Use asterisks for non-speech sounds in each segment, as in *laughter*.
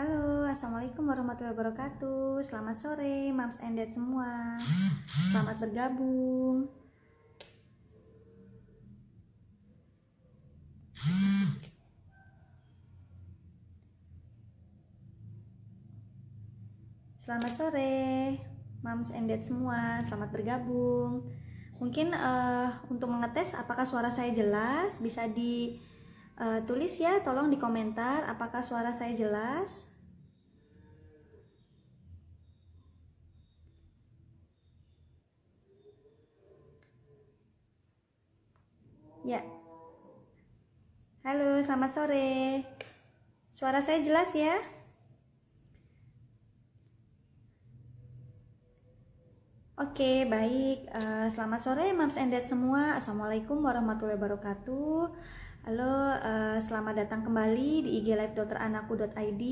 Halo, Assalamualaikum warahmatullahi wabarakatuh. Selamat sore, Mams and Dad semua. Selamat bergabung. Selamat sore, Mams and Dad semua. Selamat bergabung. Mungkin uh, untuk mengetes apakah suara saya jelas? Bisa di uh, tulis ya tolong di komentar apakah suara saya jelas ya halo selamat sore suara saya jelas ya Oke, baik. Uh, selamat sore, Mams and Dad semua. Assalamualaikum warahmatullahi wabarakatuh. Halo, uh, selamat datang kembali di IG Live Anakku.id.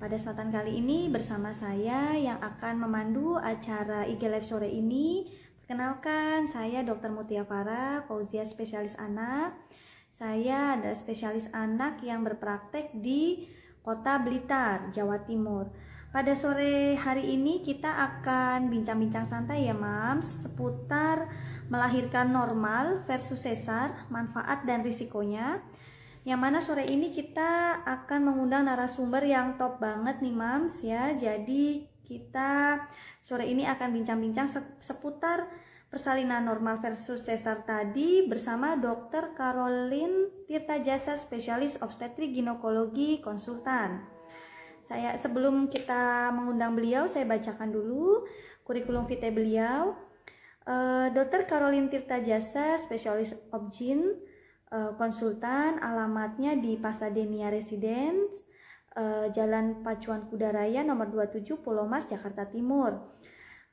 Pada kesempatan kali ini bersama saya yang akan memandu acara IG Live sore ini. Perkenalkan, saya Dr. Mutia Farah, Fauzia spesialis anak. Saya adalah spesialis anak yang berpraktek di Kota Blitar, Jawa Timur. Pada sore hari ini kita akan bincang-bincang santai ya Mams seputar melahirkan normal versus sesar, manfaat dan risikonya. Yang mana sore ini kita akan mengundang narasumber yang top banget nih Mams ya. Jadi kita sore ini akan bincang-bincang seputar persalinan normal versus sesar tadi bersama Dr. Caroline Tirta Jasa spesialis obstetrik ginekologi konsultan. Saya sebelum kita mengundang beliau, saya bacakan dulu kurikulum vitae beliau. Uh, Dr. Caroline Tirta Jasa, spesialis obgyn, uh, konsultan, alamatnya di Pasadena Residence, uh, Jalan Pacuan Kuda Raya nomor 27 Pulau Mas, Jakarta Timur.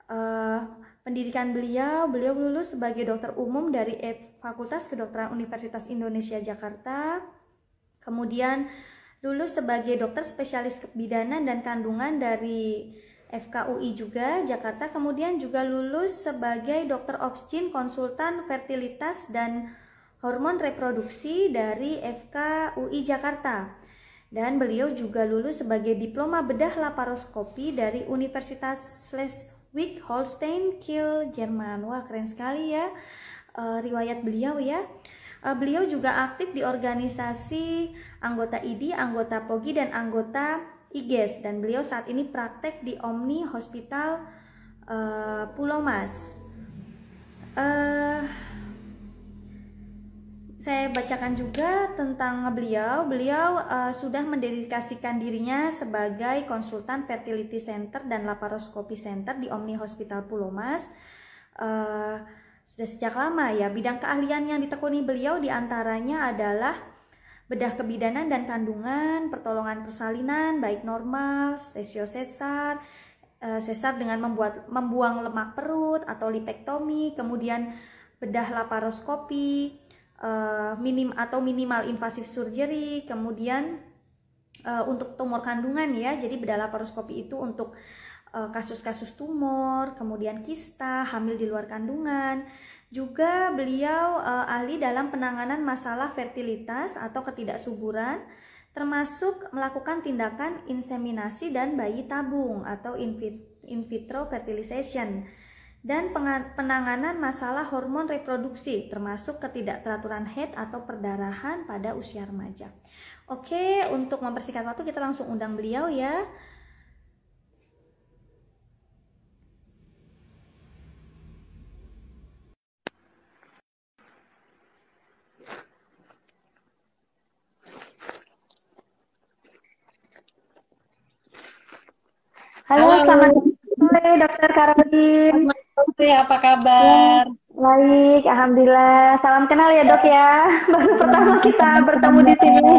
Uh, pendidikan beliau, beliau lulus sebagai dokter umum dari Fakultas Kedokteran Universitas Indonesia Jakarta. Kemudian lulus sebagai dokter spesialis kebidanan dan kandungan dari FKUI juga Jakarta kemudian juga lulus sebagai dokter obstin konsultan fertilitas dan hormon reproduksi dari FKUI Jakarta dan beliau juga lulus sebagai diploma bedah laparoskopi dari Universitas Schleswig Holstein Kiel Jerman wah keren sekali ya uh, riwayat beliau ya Uh, beliau juga aktif di organisasi anggota IDI, anggota POGI, dan anggota IGES. Dan beliau saat ini praktek di Omni Hospital uh, Pulau Mas. Uh, saya bacakan juga tentang beliau. Beliau uh, sudah mendedikasikan dirinya sebagai konsultan fertility center dan laparoskopi center di Omni Hospital Pulau Mas. Uh, sudah sejak lama ya, bidang keahlian yang ditekuni beliau di antaranya adalah bedah kebidanan dan kandungan, pertolongan persalinan, baik normal, sesio sesar, eh, sesar dengan membuat membuang lemak perut atau lipektomi, kemudian bedah laparoskopi, eh, minim atau minimal invasif surgery, kemudian eh, untuk tumor kandungan ya, jadi bedah laparoskopi itu untuk Eh, kasus-kasus tumor, kemudian kista, hamil di luar kandungan. Juga beliau uh, ahli dalam penanganan masalah fertilitas atau ketidaksuburan, termasuk melakukan tindakan inseminasi dan bayi tabung atau in vitro fertilization dan penanganan masalah hormon reproduksi termasuk ketidakteraturan head atau perdarahan pada usia remaja. Oke, untuk mempersingkat waktu kita langsung undang beliau ya. Halo, Halo. selamat sore Dokter Karolin. Sore, apa kabar? Baik, alhamdulillah. Salam kenal ya dok ya. *laughs* Baru pertama kita bertemu di sini.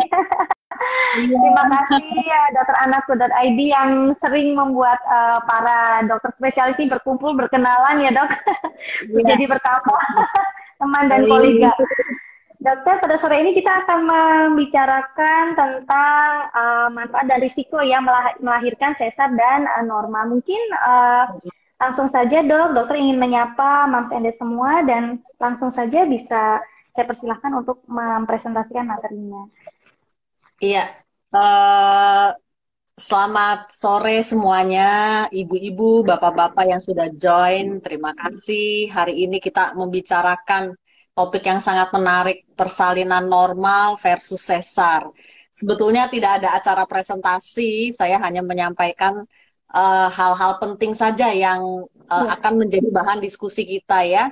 Iya. *laughs* Terima kasih ya dokter anakku.id yang sering membuat uh, para dokter spesialis ini berkumpul berkenalan ya dok. *laughs* Ya. Jadi pertama teman dan kolega. Dokter, pada sore ini kita akan membicarakan tentang uh, manfaat dan risiko ya melahirkan sesar dan uh, norma. Mungkin uh, langsung saja dok, dokter ingin menyapa Mams Ende semua dan langsung saja bisa saya persilahkan untuk mempresentasikan materinya. Iya, uh, Selamat sore semuanya, ibu-ibu, bapak-bapak yang sudah join. Terima kasih. Hari ini kita membicarakan topik yang sangat menarik, persalinan normal versus sesar. Sebetulnya tidak ada acara presentasi, saya hanya menyampaikan hal-hal uh, penting saja yang uh, ya. akan menjadi bahan diskusi kita ya.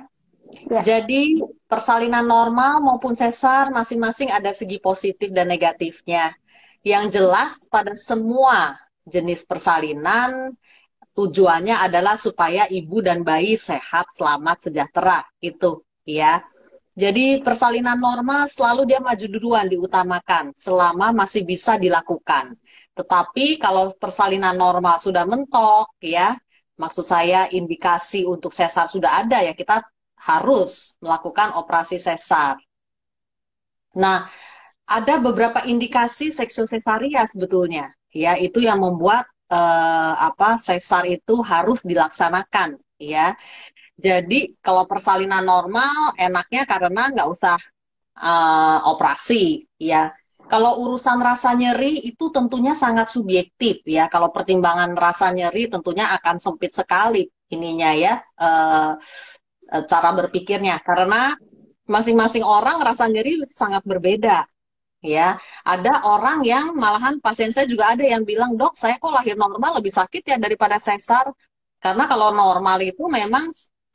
ya. Jadi persalinan normal maupun sesar masing-masing ada segi positif dan negatifnya. Yang jelas pada semua jenis persalinan tujuannya adalah supaya ibu dan bayi sehat, selamat, sejahtera. Itu ya. Jadi persalinan normal selalu dia maju duluan diutamakan selama masih bisa dilakukan. Tetapi kalau persalinan normal sudah mentok ya, maksud saya indikasi untuk sesar sudah ada ya kita harus melakukan operasi sesar. Nah, ada beberapa indikasi seksiosesaria sebetulnya, ya itu yang membuat uh, apa sesar itu harus dilaksanakan, ya. Jadi kalau persalinan normal enaknya karena nggak usah uh, operasi, ya. Kalau urusan rasa nyeri itu tentunya sangat subjektif ya. Kalau pertimbangan rasa nyeri tentunya akan sempit sekali ininya ya uh, cara berpikirnya. Karena masing-masing orang rasa nyeri sangat berbeda ya. Ada orang yang malahan pasien saya juga ada yang bilang dok saya kok lahir normal lebih sakit ya daripada sesar. Karena kalau normal itu memang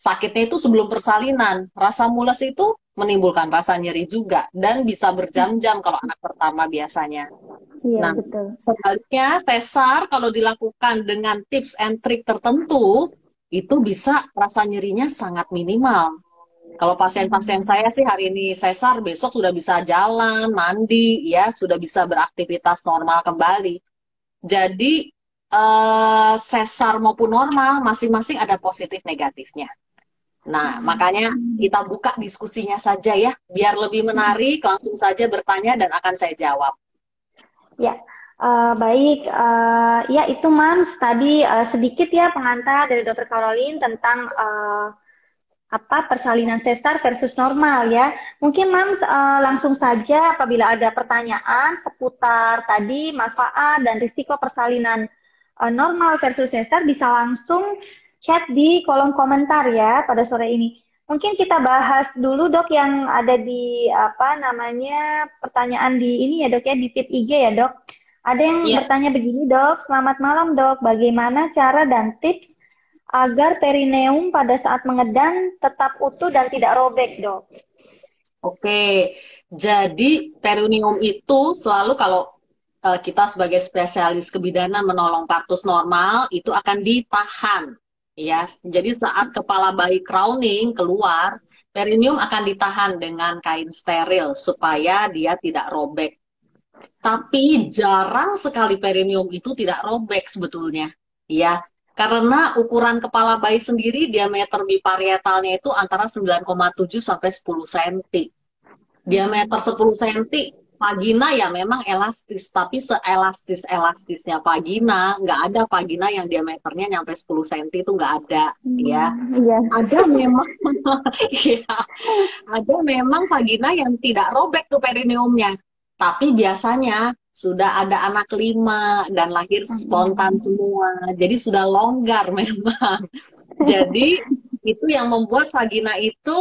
sakitnya itu sebelum persalinan rasa mules itu menimbulkan rasa nyeri juga dan bisa berjam-jam kalau anak pertama biasanya iya, nah betul. sebaliknya sesar kalau dilakukan dengan tips and trick tertentu itu bisa rasa nyerinya sangat minimal kalau pasien-pasien saya sih hari ini sesar, besok sudah bisa jalan, mandi, ya, sudah bisa beraktivitas normal kembali. Jadi eh, sesar maupun normal masing-masing ada positif negatifnya. Nah, hmm. makanya kita buka diskusinya saja ya, biar lebih menarik, langsung saja bertanya dan akan saya jawab. Ya, uh, baik. Uh, ya, itu Mams, tadi uh, sedikit ya pengantar dari Dr. Caroline tentang uh, apa persalinan sesar versus normal ya. Mungkin Mams uh, langsung saja apabila ada pertanyaan seputar tadi manfaat dan risiko persalinan uh, normal versus sesar bisa langsung chat di kolom komentar ya pada sore ini. Mungkin kita bahas dulu dok yang ada di apa namanya pertanyaan di ini ya dok ya di tip IG ya dok. Ada yang yeah. bertanya begini dok, selamat malam dok, bagaimana cara dan tips agar perineum pada saat mengedan tetap utuh dan tidak robek, dok. Oke, jadi perineum itu selalu kalau uh, kita sebagai spesialis kebidanan menolong partus normal itu akan ditahan, ya. Jadi saat kepala bayi crowning keluar, perineum akan ditahan dengan kain steril supaya dia tidak robek. Tapi jarang sekali perineum itu tidak robek sebetulnya, ya. Karena ukuran kepala bayi sendiri diameter biparietalnya itu antara 9,7 sampai 10 cm. Diameter 10 cm vagina ya memang elastis, tapi seelastis-elastisnya vagina, nggak ada vagina yang diameternya nyampe 10 cm itu nggak ada, hmm, ya. Iya. Ada memang, *laughs* ya, ada memang vagina yang tidak robek tuh perineumnya, tapi biasanya sudah ada anak lima dan lahir spontan semua. Jadi sudah longgar *laughs* memang. Jadi itu yang membuat vagina itu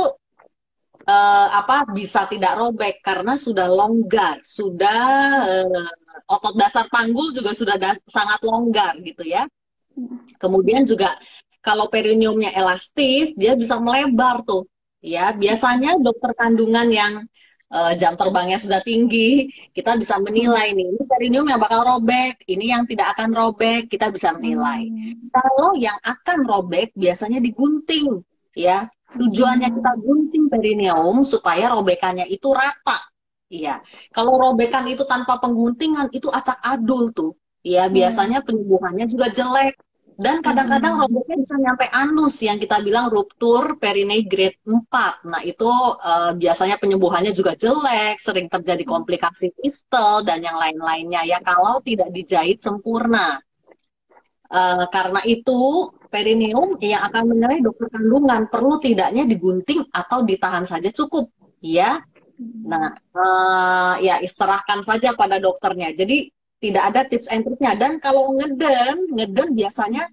uh, apa bisa tidak robek karena sudah longgar, sudah uh, otot dasar panggul juga sudah da sangat longgar gitu ya. Kemudian juga kalau perineumnya elastis, dia bisa melebar tuh. Ya, biasanya dokter kandungan yang uh, jam terbangnya sudah tinggi, kita bisa menilai nih, ini perineum yang bakal robek, ini yang tidak akan robek, kita bisa menilai. Hmm. Kalau yang akan robek biasanya digunting, ya. Tujuannya kita gunting perineum supaya robekannya itu rata. Iya. Kalau robekan itu tanpa pengguntingan itu acak adul tuh. Ya, biasanya penyembuhannya juga jelek. Dan kadang-kadang hmm. robotnya bisa nyampe anus yang kita bilang ruptur perine grade 4. Nah, itu uh, biasanya penyembuhannya juga jelek, sering terjadi komplikasi fistel dan yang lain-lainnya ya kalau tidak dijahit sempurna. Uh, karena itu perineum yang akan menilai dokter kandungan perlu tidaknya digunting atau ditahan saja cukup, ya. Nah, uh, ya istirahatkan saja pada dokternya. Jadi tidak ada tips and triknya. Dan kalau ngeden, ngeden biasanya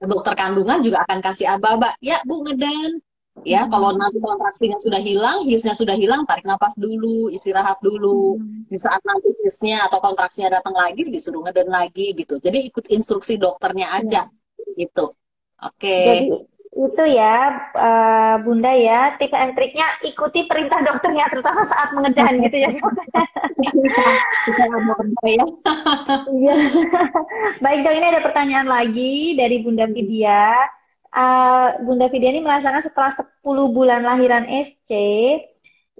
dokter kandungan juga akan kasih aba-aba. Ya, Bu, ngeden. Ya, hmm. kalau nanti kontraksinya sudah hilang, hisnya sudah hilang, tarik nafas dulu, istirahat dulu. Hmm. Di saat nanti hisnya atau kontraksinya datang lagi, disuruh ngeden lagi gitu. Jadi ikut instruksi dokternya aja hmm. gitu. Oke. Okay. Jadi itu ya uh, Bunda ya tips and triknya ikuti perintah dokternya terutama saat mengedan gitu ya. Iya. *laughs* Baik dok ini ada pertanyaan lagi dari Bunda Vidya. Uh, Bunda Vidya ini merasakan setelah 10 bulan lahiran SC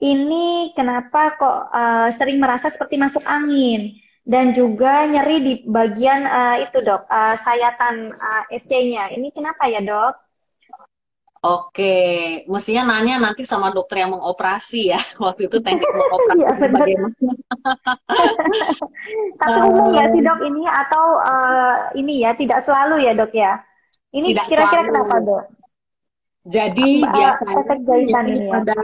ini kenapa kok uh, sering merasa seperti masuk angin dan juga nyeri di bagian uh, itu dok uh, sayatan uh, SC-nya. Ini kenapa ya dok? Oke, mestinya nanya nanti sama dokter yang mengoperasi ya. *laughs* Waktu itu teknik *laughs* mengoperasi *laughs* ya, bagaimana? Tapi umum nggak sih dok ini atau uh, ini ya tidak selalu ya dok ya? Ini kira-kira kenapa dok? Jadi uh, biasanya ini ya. pada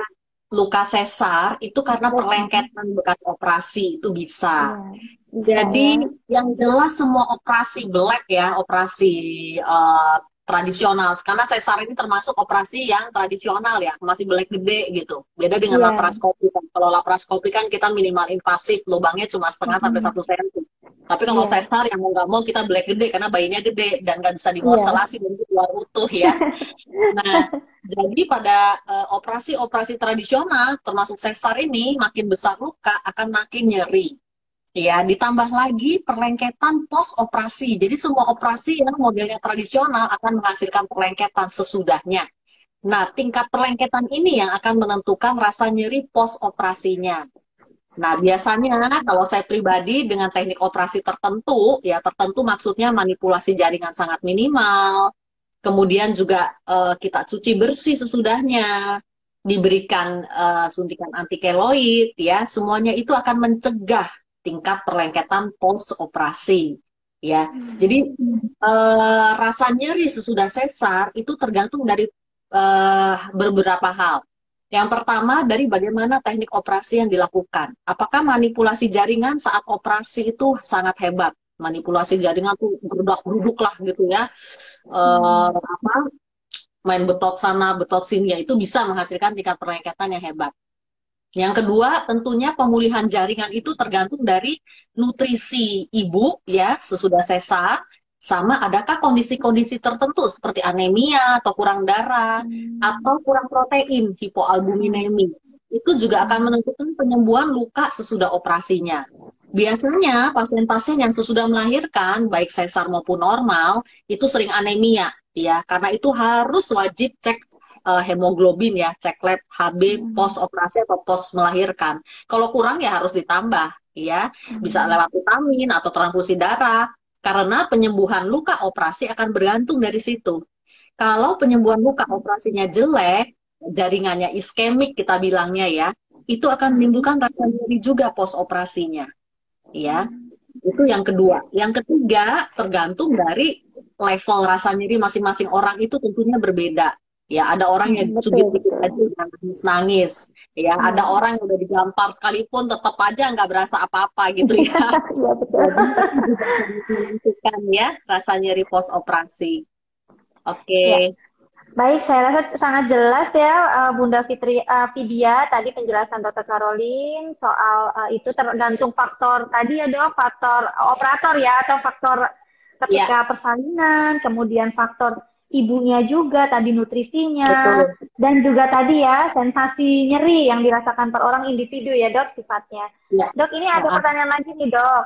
luka sesar itu karena ya. perlengketan bekas operasi itu bisa. Ya, Jadi ya. yang jelas semua operasi black ya, operasi uh, tradisional karena sesar ini termasuk operasi yang tradisional ya masih belek gede gitu beda dengan yeah. laparoskopi kalau laparoskopi kan kita minimal invasif lubangnya cuma setengah mm -hmm. sampai satu senti tapi kalau yeah. sesar yang mau nggak mau kita belek gede karena bayinya gede dan nggak bisa dimorselasi yeah. keluar utuh ya *laughs* nah jadi pada uh, operasi-operasi tradisional termasuk sesar ini makin besar luka akan makin nyeri Ya, ditambah lagi perlengketan pos operasi. Jadi semua operasi yang modelnya tradisional akan menghasilkan perlengketan sesudahnya. Nah, tingkat perlengketan ini yang akan menentukan rasa nyeri pos operasinya. Nah, biasanya kalau saya pribadi dengan teknik operasi tertentu, ya tertentu maksudnya manipulasi jaringan sangat minimal, kemudian juga uh, kita cuci bersih sesudahnya, diberikan uh, suntikan antikeloid, ya semuanya itu akan mencegah tingkat perlengketan post operasi ya. Hmm. Jadi uh, rasa nyeri sesudah sesar itu tergantung dari uh, beberapa hal. Yang pertama dari bagaimana teknik operasi yang dilakukan. Apakah manipulasi jaringan saat operasi itu sangat hebat? Manipulasi jaringan tuh gerudak-geruduk lah gitu ya. Uh, apa? Main betot sana, betot sini ya itu bisa menghasilkan tingkat perlengketan yang hebat. Yang kedua, tentunya pemulihan jaringan itu tergantung dari nutrisi ibu ya sesudah sesar sama adakah kondisi-kondisi tertentu seperti anemia atau kurang darah hmm. atau kurang protein hipoalbuminemi. Itu juga akan menentukan penyembuhan luka sesudah operasinya. Biasanya pasien-pasien yang sesudah melahirkan baik sesar maupun normal itu sering anemia ya karena itu harus wajib cek uh, hemoglobin ya, cek lab HB hmm. pos operasi atau pos melahirkan. Kalau kurang ya harus ditambah ya, hmm. bisa lewat vitamin atau transfusi darah karena penyembuhan luka operasi akan bergantung dari situ. Kalau penyembuhan luka operasinya jelek, jaringannya iskemik kita bilangnya ya, itu akan menimbulkan rasa nyeri juga pos operasinya. Ya. Itu yang kedua. Yang ketiga, tergantung dari level rasa nyeri masing-masing orang itu tentunya berbeda. Ya, ada orang yang subjektif aja nangis nangis. Ya, hmm. ada orang yang udah digampar sekalipun tetap aja nggak berasa apa-apa gitu ya. *laughs* Iya betul. Ya rasa nyeri post operasi. Oke. Okay. Ya. Baik, saya rasa sangat jelas ya uh, Bunda Fitri uh, Vidya tadi penjelasan Dr. Caroline soal uh, itu tergantung faktor tadi ya dok faktor operator ya atau faktor ketika ya. persalinan, kemudian faktor ibunya juga tadi nutrisinya Betul. dan juga tadi ya sensasi nyeri yang dirasakan per orang individu ya dok sifatnya ya. dok ini ada pertanyaan lagi nih dok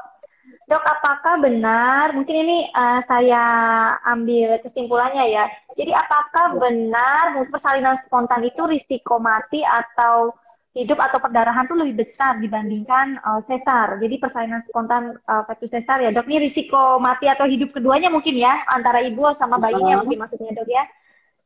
dok apakah benar mungkin ini uh, saya ambil kesimpulannya ya jadi apakah benar persalinan spontan itu risiko mati atau hidup atau perdarahan tuh lebih besar dibandingkan uh, sesar. Jadi persalinan spontan uh, versus sesar ya dok. Ini risiko mati atau hidup keduanya mungkin ya antara ibu sama bayinya mungkin maksudnya dok ya.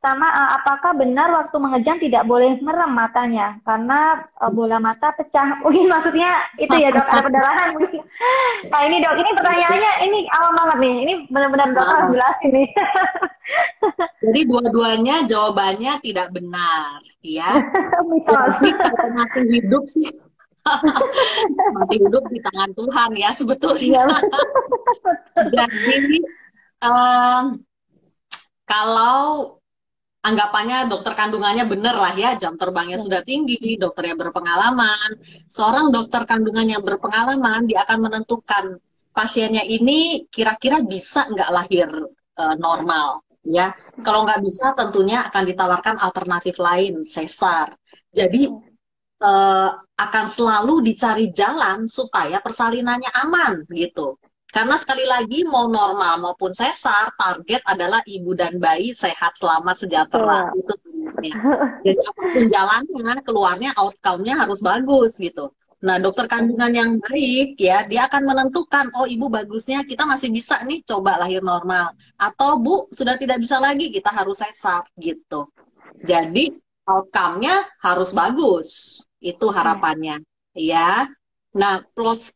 Sama uh, apakah benar waktu mengejam tidak boleh merem matanya karena uh, bola mata pecah? *laughs* Mungkin maksudnya itu ya dok ada perdarahan mungkin. *laughs* Nah ini dok ini pertanyaannya ini awam banget nih. Ini benar-benar dok harus jelasin nih. *laughs* Jadi dua-duanya jawabannya tidak benar, ya. Jadi kalau masih hidup sih Mati hidup di tangan Tuhan ya sebetulnya. Jadi um, kalau anggapannya dokter kandungannya benar lah ya, jam terbangnya sudah tinggi, dokternya berpengalaman. Seorang dokter kandungan yang berpengalaman, dia akan menentukan pasiennya ini kira-kira bisa nggak lahir uh, normal ya. Kalau nggak bisa tentunya akan ditawarkan alternatif lain, sesar. Jadi uh, akan selalu dicari jalan supaya persalinannya aman gitu. Karena sekali lagi mau normal maupun sesar, target adalah ibu dan bayi sehat selamat sejahtera. Itu sebenarnya. Jadi apa pun jalannya, keluarnya outcome-nya harus bagus gitu. Nah, dokter kandungan yang baik ya, dia akan menentukan, oh ibu bagusnya kita masih bisa nih coba lahir normal. Atau bu, sudah tidak bisa lagi, kita harus sesar gitu. Jadi outcome-nya harus bagus. Itu harapannya. Ya. Nah,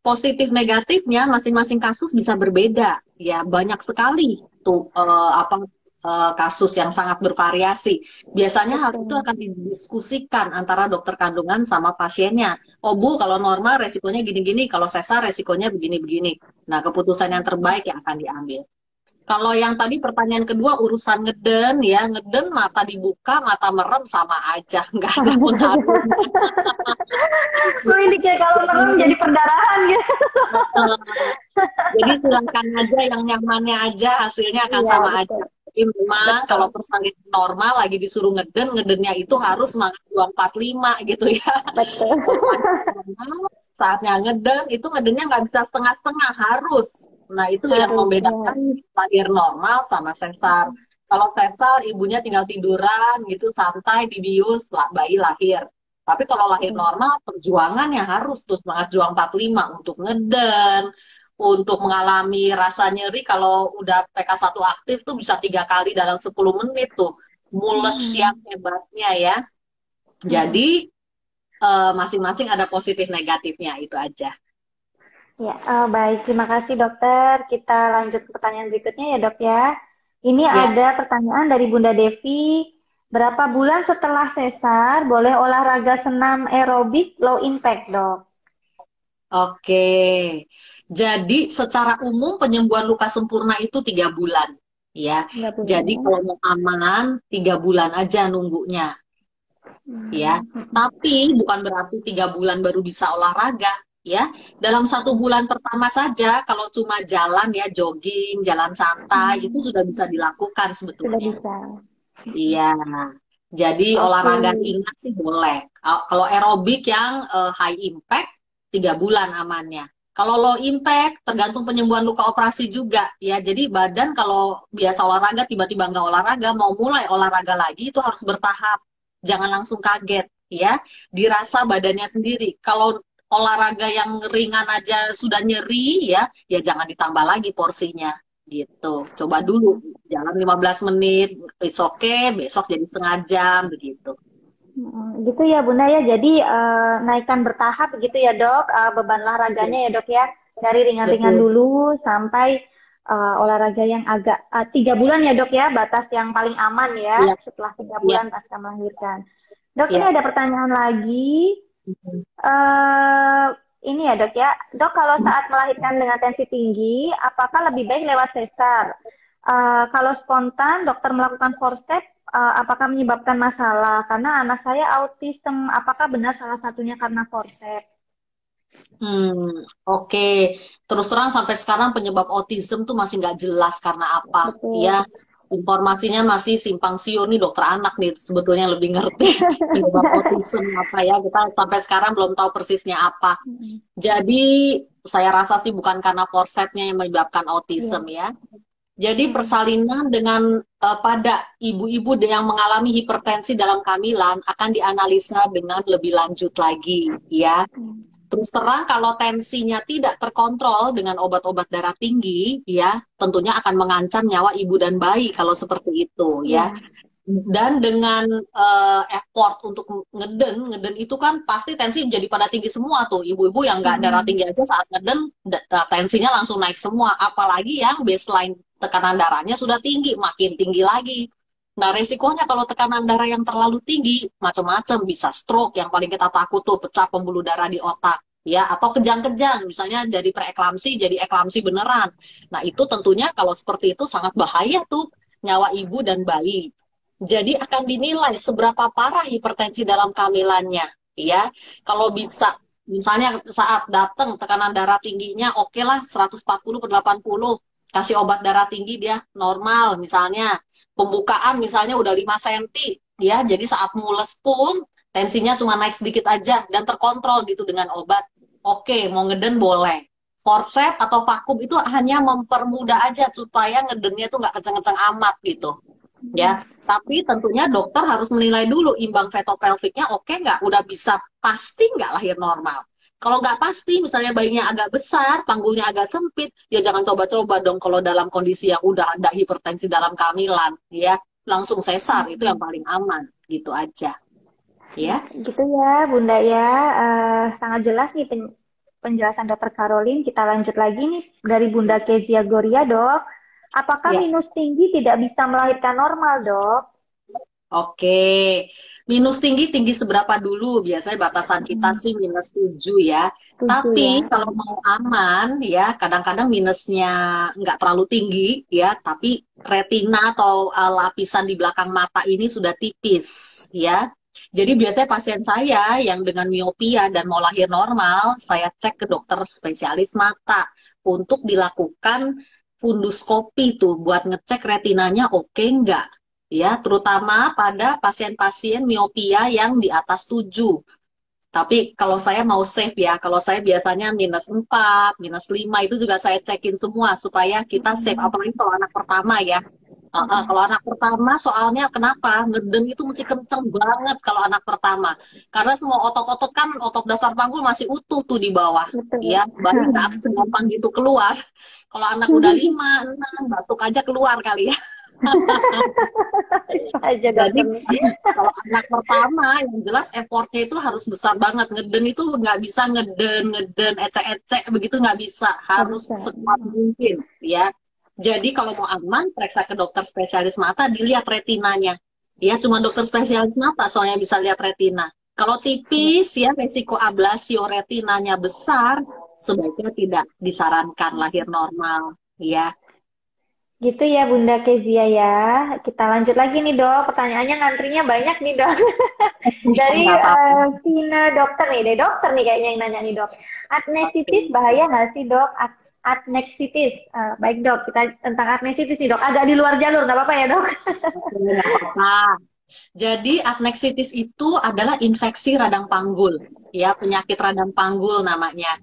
positif negatifnya masing-masing kasus bisa berbeda. Ya, banyak sekali tuh uh, apa uh, kasus yang sangat bervariasi. Biasanya hal itu akan didiskusikan antara dokter kandungan sama pasiennya. Oh Bu, kalau normal resikonya gini-gini, kalau sesar resikonya begini-begini. Nah, keputusan yang terbaik yang akan diambil. Kalau yang tadi pertanyaan kedua urusan ngeden ya ngeden mata dibuka mata merem sama aja *laughs* nggak ada pengaruhnya. *laughs* oh ini kayak kalau merem jadi perdarahan gitu. jadi silakan aja yang nyamannya aja hasilnya akan iya, sama betul. aja. Tapi memang betul. kalau persalin normal lagi disuruh ngeden ngedennya itu harus semangat 245 gitu ya. Betul. Saatnya ngeden itu ngedennya nggak bisa setengah-setengah harus Nah, itu yang membedakan lahir normal sama sesar. Kalau sesar, ibunya tinggal tiduran gitu, santai, dibius, bayi lahir. Tapi kalau lahir normal, perjuangannya harus tuh semangat juang 45 untuk ngeden, untuk mengalami rasa nyeri kalau udah PK1 aktif tuh bisa tiga kali dalam 10 menit tuh. Mules hmm. yang hebatnya ya. Jadi eh, masing-masing uh, ada positif negatifnya itu aja. Ya, uh, baik. Terima kasih dokter. Kita lanjut ke pertanyaan berikutnya ya dok ya. Ini ya. ada pertanyaan dari Bunda Devi. Berapa bulan setelah sesar boleh olahraga senam aerobik low impact dok? Oke. Jadi secara umum penyembuhan luka sempurna itu tiga bulan. Ya. Bulan. Jadi kalau mau aman tiga bulan aja nunggunya. Hmm. Ya. Tapi bukan berarti tiga bulan baru bisa olahraga ya. Dalam satu bulan pertama saja kalau cuma jalan ya jogging jalan santai hmm. itu sudah bisa dilakukan sebetulnya. Sudah bisa. Iya. Jadi okay. olahraga ringan sih boleh. Kalau aerobik yang uh, high impact tiga bulan amannya. Kalau low impact tergantung penyembuhan luka operasi juga ya. Jadi badan kalau biasa olahraga tiba-tiba nggak olahraga mau mulai olahraga lagi itu harus bertahap. Jangan langsung kaget ya. Dirasa badannya sendiri. Kalau olahraga yang ringan aja sudah nyeri ya, ya jangan ditambah lagi porsinya gitu. Coba dulu jalan 15 menit, it's okay, besok jadi setengah jam begitu. Gitu ya Bunda ya, jadi uh, naikkan bertahap begitu ya dok, uh, beban olahraganya ya dok ya, dari ringan-ringan dulu sampai uh, olahraga yang agak uh, tiga bulan ya dok ya, batas yang paling aman ya, ya. setelah tiga iya. bulan ya. pasca melahirkan. Dok ya. ini ada pertanyaan lagi, Uh, ini ya dok ya, dok kalau saat melahirkan dengan tensi tinggi, apakah lebih baik lewat sesar? Uh, kalau spontan, dokter melakukan forceps, uh, apakah menyebabkan masalah? Karena anak saya autism, apakah benar salah satunya karena forceps? Hmm, oke. Okay. Terus terang sampai sekarang penyebab autism tuh masih nggak jelas karena apa, Betul. ya informasinya masih simpang siur nih dokter anak nih sebetulnya lebih ngerti. *laughs* Penyebab autism apa ya kita sampai sekarang belum tahu persisnya apa. Jadi saya rasa sih bukan karena forsetnya yang menyebabkan autism ya, jadi persalinan dengan uh, pada ibu-ibu yang mengalami hipertensi dalam kehamilan akan dianalisa dengan lebih lanjut lagi ya. Terus terang kalau tensinya tidak terkontrol dengan obat-obat darah tinggi, ya tentunya akan mengancam nyawa ibu dan bayi kalau seperti itu, ya. Dan dengan uh, effort untuk ngeden, ngeden itu kan pasti tensi menjadi pada tinggi semua tuh. Ibu-ibu yang nggak hmm. darah tinggi aja saat ngeden, tensinya langsung naik semua. Apalagi yang baseline tekanan darahnya sudah tinggi, makin tinggi lagi. Nah, resikonya kalau tekanan darah yang terlalu tinggi, macam-macam bisa stroke yang paling kita takut tuh pecah pembuluh darah di otak ya atau kejang-kejang misalnya dari preeklamsi jadi eklamsi beneran. Nah, itu tentunya kalau seperti itu sangat bahaya tuh nyawa ibu dan bayi. Jadi akan dinilai seberapa parah hipertensi dalam kehamilannya, ya. Kalau bisa misalnya saat datang tekanan darah tingginya oke okay lah 140 per 80 kasih obat darah tinggi dia normal misalnya pembukaan misalnya udah 5 cm ya jadi saat mules pun tensinya cuma naik sedikit aja dan terkontrol gitu dengan obat. Oke, mau ngeden boleh. Forset atau vakum itu hanya mempermudah aja supaya ngedennya tuh nggak kenceng-kenceng amat gitu. Ya, tapi tentunya dokter harus menilai dulu imbang fetopelviknya oke nggak, udah bisa pasti nggak lahir normal. Kalau nggak pasti, misalnya bayinya agak besar, panggulnya agak sempit, ya jangan coba-coba dong kalau dalam kondisi yang udah ada hipertensi dalam kehamilan, ya langsung sesar itu yang paling aman, gitu aja ya. Gitu ya, Bunda ya. Uh, sangat jelas nih pen penjelasan Dokter Karolin. Kita lanjut lagi nih dari Bunda Kezia Gloria, Dok. Apakah ya. minus tinggi tidak bisa melahirkan normal, Dok? Oke, minus tinggi tinggi seberapa dulu? Biasanya batasan kita hmm. sih minus 7 ya. 7 tapi ya. kalau mau aman ya, kadang-kadang minusnya nggak terlalu tinggi ya, tapi retina atau uh, lapisan di belakang mata ini sudah tipis ya. Jadi biasanya pasien saya yang dengan miopia dan mau lahir normal, saya cek ke dokter spesialis mata untuk dilakukan funduskopi tuh buat ngecek retinanya oke okay nggak. Ya, terutama pada pasien-pasien miopia yang di atas 7. Tapi kalau saya mau safe ya, kalau saya biasanya minus 4, minus 5 itu juga saya cekin semua supaya kita safe. Apalagi kalau anak pertama ya, Uh, uh, kalau anak pertama soalnya kenapa? Ngeden itu mesti kenceng banget kalau anak pertama. Karena semua otot-otot kan otot dasar panggul masih utuh tuh di bawah. Betul. ya baru nggak segampang gitu keluar. Kalau anak udah *laughs* lima enam batuk aja keluar kali ya aja jadi kalau anak pertama yang jelas effortnya itu harus besar banget ngeden itu nggak bisa ngeden ngeden ecek-ecek begitu nggak bisa harus sekuat mungkin ya jadi kalau mau aman, periksa ke dokter spesialis mata, dilihat retinanya. Ya, cuma dokter spesialis mata soalnya bisa lihat retina. Kalau tipis ya resiko ablasio retinanya besar, sebaiknya tidak disarankan lahir normal, ya. Gitu ya Bunda Kezia ya. Kita lanjut lagi nih dok. Pertanyaannya ngantrinya banyak nih dok. *laughs* Dari uh, Tina dokter nih, deh dokter nih kayaknya yang nanya nih dok. Adnesitis bahaya nggak sih dok? Adnexitis. Uh, baik dok, kita tentang adnexitis nih dok. Agak di luar jalur, nggak apa-apa ya dok? Nggak apa-apa. Jadi adnexitis itu adalah infeksi radang panggul, ya penyakit radang panggul namanya.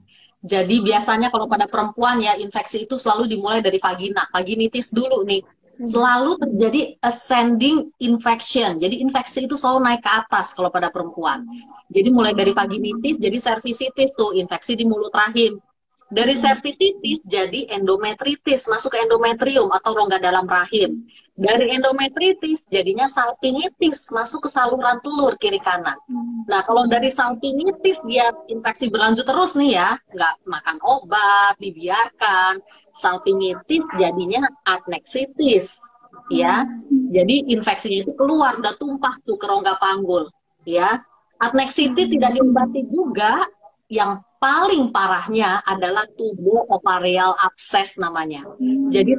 Jadi biasanya kalau pada perempuan ya infeksi itu selalu dimulai dari vagina, vaginitis dulu nih. Hmm. Selalu terjadi ascending infection. Jadi infeksi itu selalu naik ke atas kalau pada perempuan. Jadi mulai dari vaginitis jadi cervicitis tuh, infeksi di mulut rahim. Dari cervicitis jadi endometritis, masuk ke endometrium atau rongga dalam rahim. Dari endometritis jadinya salpingitis, masuk ke saluran telur kiri kanan. Nah, kalau dari salpingitis dia infeksi berlanjut terus nih ya, nggak makan obat, dibiarkan. Salpingitis jadinya adnexitis, ya. Jadi infeksinya itu keluar, udah tumpah tuh ke rongga panggul, ya. Adnexitis tidak diobati juga, yang paling parahnya adalah tubuh ovarial abses namanya. Hmm. Jadi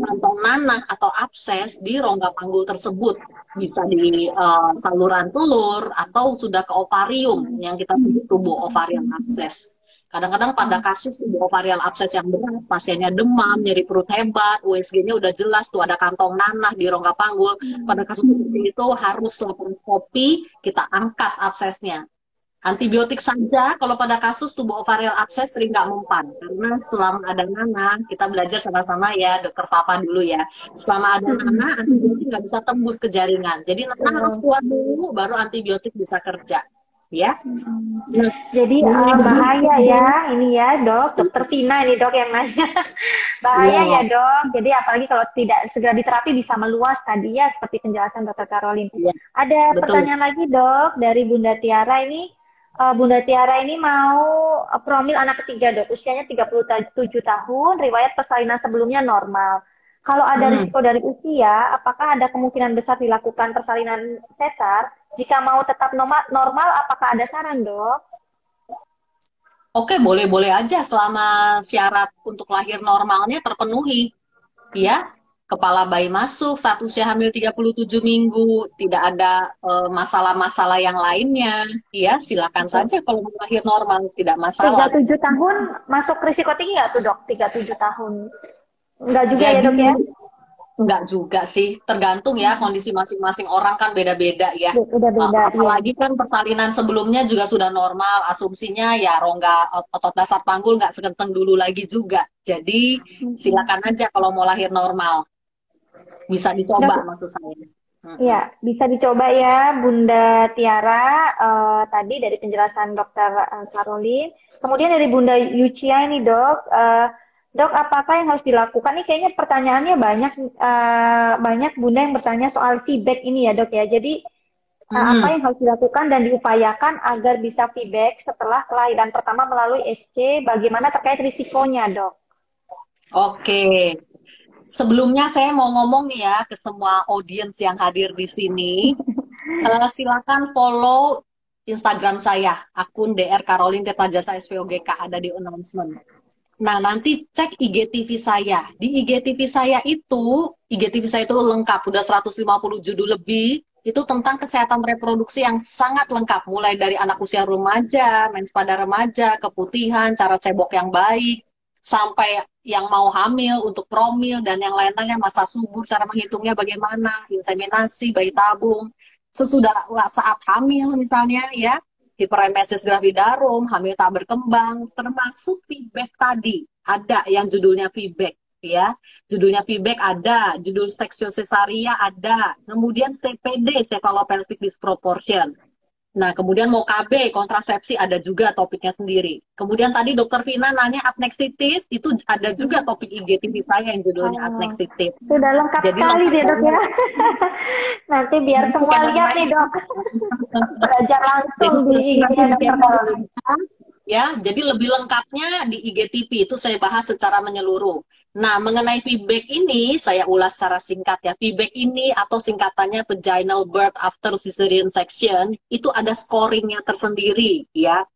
kantong nanah atau abses di rongga panggul tersebut bisa di uh, saluran telur atau sudah ke ovarium yang kita sebut tubuh ovarial abses. Kadang-kadang pada kasus tubuh ovarial abses yang berat, pasiennya demam, nyeri perut hebat, USG-nya udah jelas tuh ada kantong nanah di rongga panggul. Pada kasus seperti itu harus laparoskopi, kita angkat absesnya Antibiotik saja kalau pada kasus tubuh ovarial abses sering nggak mempan. Karena selama ada nana kita belajar sama-sama ya dokter Papa dulu ya. Selama ada nana antibiotik nggak bisa tembus ke jaringan. Jadi nana harus kuat dulu baru antibiotik bisa kerja. Ya. Nah, jadi uh, bahaya ya ini ya dok. Dokter Tina ini dok yang nanya. *laughs* Bahaya ya. ya dok. Jadi apalagi kalau tidak segera diterapi bisa meluas tadi ya seperti penjelasan dokter Karolin. Ya, Ada betul. pertanyaan lagi dok dari Bunda Tiara ini uh, Bunda Tiara ini mau uh, promil anak ketiga dok, usianya 37 tahun, riwayat persalinan sebelumnya normal. Kalau ada hmm. risiko dari usia, apakah ada kemungkinan besar dilakukan persalinan sesar? Jika mau tetap normal, normal apakah ada saran, dok? Oke, boleh-boleh aja selama syarat untuk lahir normalnya terpenuhi. Ya, kepala bayi masuk, saat usia hamil 37 minggu, tidak ada eh, masalah-masalah uh, yang lainnya. Ya, silakan saja kalau mau lahir normal, tidak masalah. 37 tahun masuk risiko tinggi nggak tuh, Dok? 37 tahun. Enggak juga Jadi, ya dok ya? Enggak juga sih, tergantung ya kondisi masing-masing orang kan beda-beda ya. Beda-beda. Apalagi iya. kan persalinan sebelumnya juga sudah normal, asumsinya ya rongga otot dasar panggul nggak sekenceng dulu lagi juga. Jadi silakan aja kalau mau lahir normal, bisa dicoba dok, maksud saya. Iya, bisa dicoba ya Bunda Tiara uh, tadi dari penjelasan Dokter uh, Caroline. Kemudian dari Bunda Yucia ini dok. Uh, Dok, apakah yang harus dilakukan? Ini kayaknya pertanyaannya banyak uh, banyak bunda yang bertanya soal feedback ini ya dok ya. Jadi uh, hmm. apa yang harus dilakukan dan diupayakan agar bisa feedback setelah kelahiran pertama melalui SC? Bagaimana terkait risikonya dok? Oke, sebelumnya saya mau ngomong nih ya ke semua audiens yang hadir di sini. uh, *laughs* silakan follow Instagram saya, akun DR Caroline Tetajasa SPOGK ada di announcement Nah, nanti cek IGTV saya. Di IGTV saya itu, IGTV saya itu lengkap, udah 150 judul lebih, itu tentang kesehatan reproduksi yang sangat lengkap, mulai dari anak usia remaja, mens pada remaja, keputihan, cara cebok yang baik, sampai yang mau hamil untuk promil dan yang lain-lainnya masa subur, cara menghitungnya bagaimana, inseminasi, bayi tabung, sesudah saat hamil misalnya ya, hiperemesis gravidarum, hamil tak berkembang, termasuk feedback tadi. Ada yang judulnya feedback ya. Judulnya feedback ada, judul seksiosesaria ada, kemudian CPD, cephalopelvic disproportion. Nah, kemudian mau KB, kontrasepsi ada juga topiknya sendiri. Kemudian tadi dokter Vina nanya apneksitis, itu ada juga topik IGTV saya yang judulnya oh, apneksitis. Sudah lengkap Jadi sekali deh dok ya. *laughs* Nanti biar semua lihat nih dok. Belajar langsung di IGTV. Ya, jadi lebih lengkapnya di IGTV itu saya bahas secara menyeluruh. Nah, mengenai feedback ini, saya ulas secara singkat ya. Feedback ini atau singkatannya vaginal birth after cesarean section, itu ada scoringnya tersendiri ya.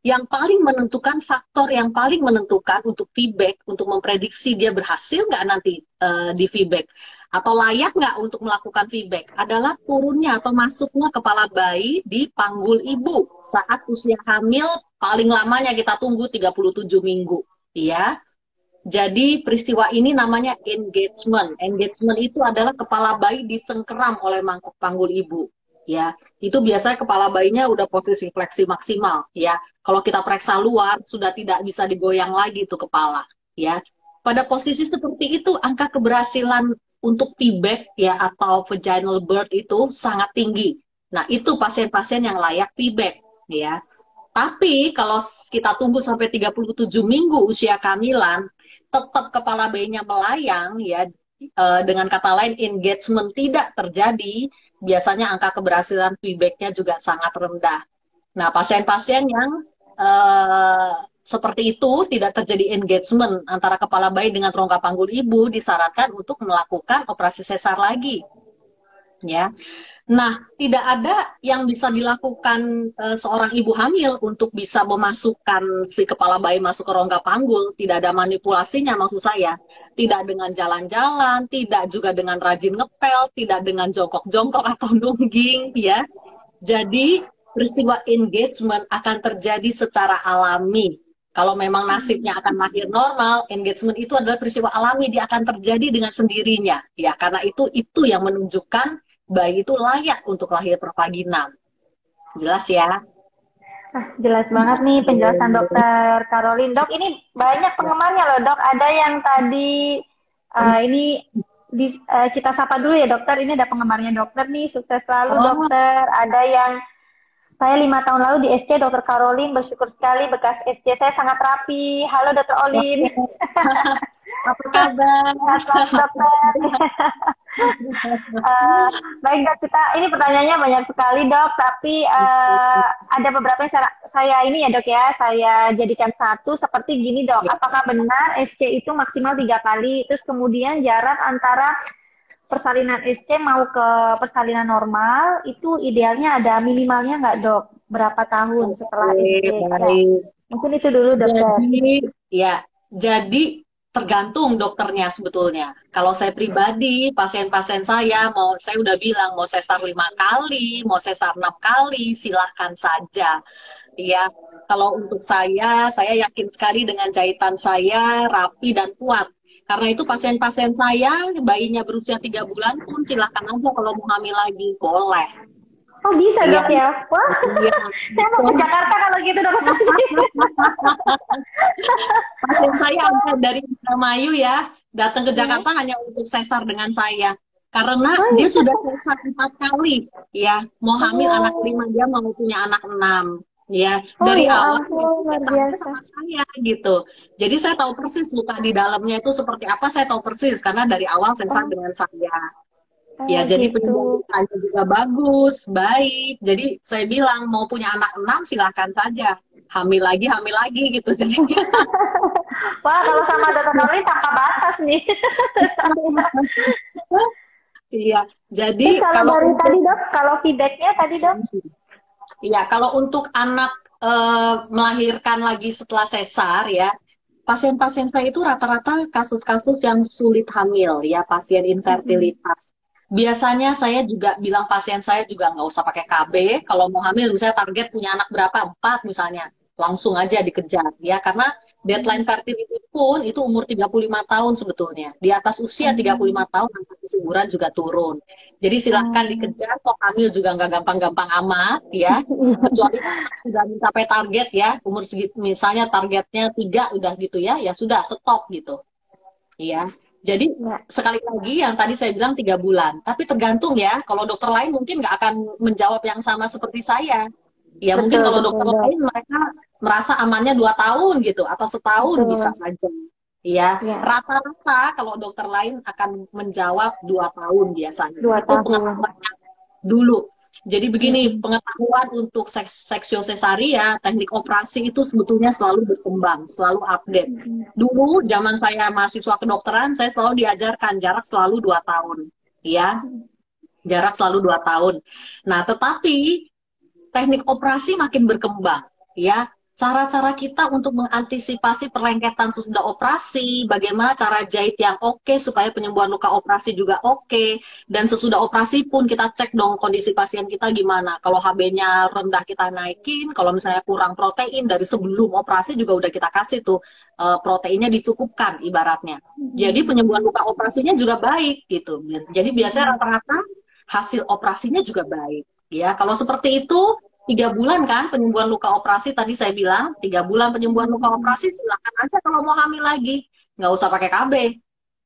Yang paling menentukan, faktor yang paling menentukan untuk feedback, untuk memprediksi dia berhasil nggak nanti uh, di feedback, atau layak nggak untuk melakukan feedback, adalah turunnya atau masuknya kepala bayi di panggul ibu saat usia hamil paling lamanya kita tunggu 37 minggu. Ya, jadi peristiwa ini namanya engagement. Engagement itu adalah kepala bayi dicengkeram oleh mangkuk panggul ibu. Ya, itu biasanya kepala bayinya udah posisi fleksi maksimal. Ya, kalau kita periksa luar sudah tidak bisa digoyang lagi itu kepala. Ya, pada posisi seperti itu angka keberhasilan untuk feedback ya atau vaginal birth itu sangat tinggi. Nah, itu pasien-pasien yang layak feedback ya. Tapi kalau kita tunggu sampai 37 minggu usia kehamilan, tetap kepala bayinya melayang ya uh, dengan kata lain engagement tidak terjadi. Biasanya angka keberhasilan feedbacknya juga sangat rendah. Nah pasien-pasien yang uh, seperti itu tidak terjadi engagement antara kepala bayi dengan rongga panggul ibu disarankan untuk melakukan operasi sesar lagi ya Nah, tidak ada yang bisa dilakukan uh, seorang ibu hamil untuk bisa memasukkan si kepala bayi masuk ke rongga panggul. Tidak ada manipulasinya maksud saya. Tidak dengan jalan-jalan, tidak juga dengan rajin ngepel, tidak dengan jongkok-jongkok atau *laughs* nungging, ya. Jadi, peristiwa engagement akan terjadi secara alami. Kalau memang nasibnya akan lahir normal, engagement itu adalah peristiwa alami, dia akan terjadi dengan sendirinya. Ya, karena itu itu yang menunjukkan bayi itu layak untuk lahir pervaginam. Jelas ya? Nah, jelas banget nih penjelasan dokter Caroline. Dok, ini banyak penggemarnya loh dok. Ada yang tadi uh, ini di, uh, kita sapa dulu ya dokter. Ini ada penggemarnya dokter nih. Sukses selalu oh. dokter. Ada yang saya lima tahun lalu di SC dokter Caroline bersyukur sekali bekas SC saya sangat rapi. Halo dokter Olin. *laughs* Apa kabar? *laughs* dokter. uh, *laughs* baik dok, kita ini pertanyaannya banyak sekali dok, tapi uh, ada beberapa yang saya, saya ini ya dok ya, saya jadikan satu seperti gini dok. Apakah benar SC itu maksimal tiga kali? Terus kemudian jarak antara persalinan SC mau ke persalinan normal itu idealnya ada minimalnya nggak dok? Berapa tahun setelah SC? Ya. Mungkin itu dulu dokter. Jadi ya, jadi tergantung dokternya sebetulnya. Kalau saya pribadi, pasien-pasien saya mau saya udah bilang mau sesar lima kali, mau sesar enam kali, silahkan saja. Ya, kalau untuk saya, saya yakin sekali dengan jahitan saya rapi dan kuat. Karena itu pasien-pasien saya, bayinya berusia tiga bulan pun silahkan aja kalau mau hamil lagi, boleh. Oh bisa iya. dok ya? Wah, iya. *laughs* saya mau ke Jakarta kalau gitu dok. *laughs* Pasien saya ada dari Indramayu ya, datang ke Jakarta hmm. hanya untuk sesar dengan saya. Karena oh, dia iya. sudah sesar empat kali, ya. Mau hamil oh. anak lima, dia mau punya anak enam. Ya, oh, dari ya, awal sampai sama saya gitu. Jadi saya tahu persis luka di dalamnya itu seperti apa, saya tahu persis karena dari awal sesar oh. dengan saya ya jadi gitu. penyembuhannya juga bagus, baik. Jadi saya bilang mau punya anak enam silahkan saja. Hamil lagi, hamil lagi gitu jadi. *laughs* Wah kalau sama dokter Noli tanpa batas nih. *laughs* iya, jadi kalau, kalau dari untuk, tadi dok, kalau feedbacknya tadi dok? Iya, kalau untuk anak e, melahirkan lagi setelah sesar ya, pasien-pasien saya itu rata-rata kasus-kasus yang sulit hamil ya, pasien infertilitas. Biasanya saya juga bilang pasien saya juga nggak usah pakai KB kalau mau hamil misalnya target punya anak berapa? Empat misalnya langsung aja dikejar ya karena deadline fertility pun itu umur 35 tahun sebetulnya di atas usia 35 hmm. tahun angka kesuburan juga turun jadi silahkan hmm. dikejar kok hamil juga nggak gampang-gampang amat ya *laughs* kecuali sudah mencapai target ya umur segitu misalnya targetnya tiga udah gitu ya ya sudah stop gitu iya jadi ya. sekali lagi yang tadi saya bilang tiga bulan, tapi tergantung ya. Kalau dokter lain mungkin nggak akan menjawab yang sama seperti saya. Ya betul, mungkin kalau dokter betul. lain mereka merasa amannya dua tahun gitu atau setahun betul. bisa saja. Ya, ya. rata-rata kalau dokter lain akan menjawab dua tahun biasanya. Dua Itu tahun. dulu. Jadi begini, hmm. pengetahuan untuk seks seksio cesaria, teknik operasi itu sebetulnya selalu berkembang, selalu update. Hmm. Dulu zaman saya mahasiswa kedokteran, saya selalu diajarkan jarak selalu dua tahun, ya, jarak selalu dua tahun. Nah, tetapi teknik operasi makin berkembang, ya cara-cara kita untuk mengantisipasi perlengketan sesudah operasi, bagaimana cara jahit yang oke okay, supaya penyembuhan luka operasi juga oke, okay. dan sesudah operasi pun kita cek dong kondisi pasien kita gimana. Kalau HB-nya rendah kita naikin, kalau misalnya kurang protein dari sebelum operasi juga udah kita kasih tuh uh, proteinnya dicukupkan ibaratnya. Hmm. Jadi penyembuhan luka operasinya juga baik gitu. Jadi biasanya rata-rata hasil operasinya juga baik. Ya, kalau seperti itu tiga bulan kan penyembuhan luka operasi tadi saya bilang tiga bulan penyembuhan luka operasi silakan aja kalau mau hamil lagi. Nggak usah pakai KB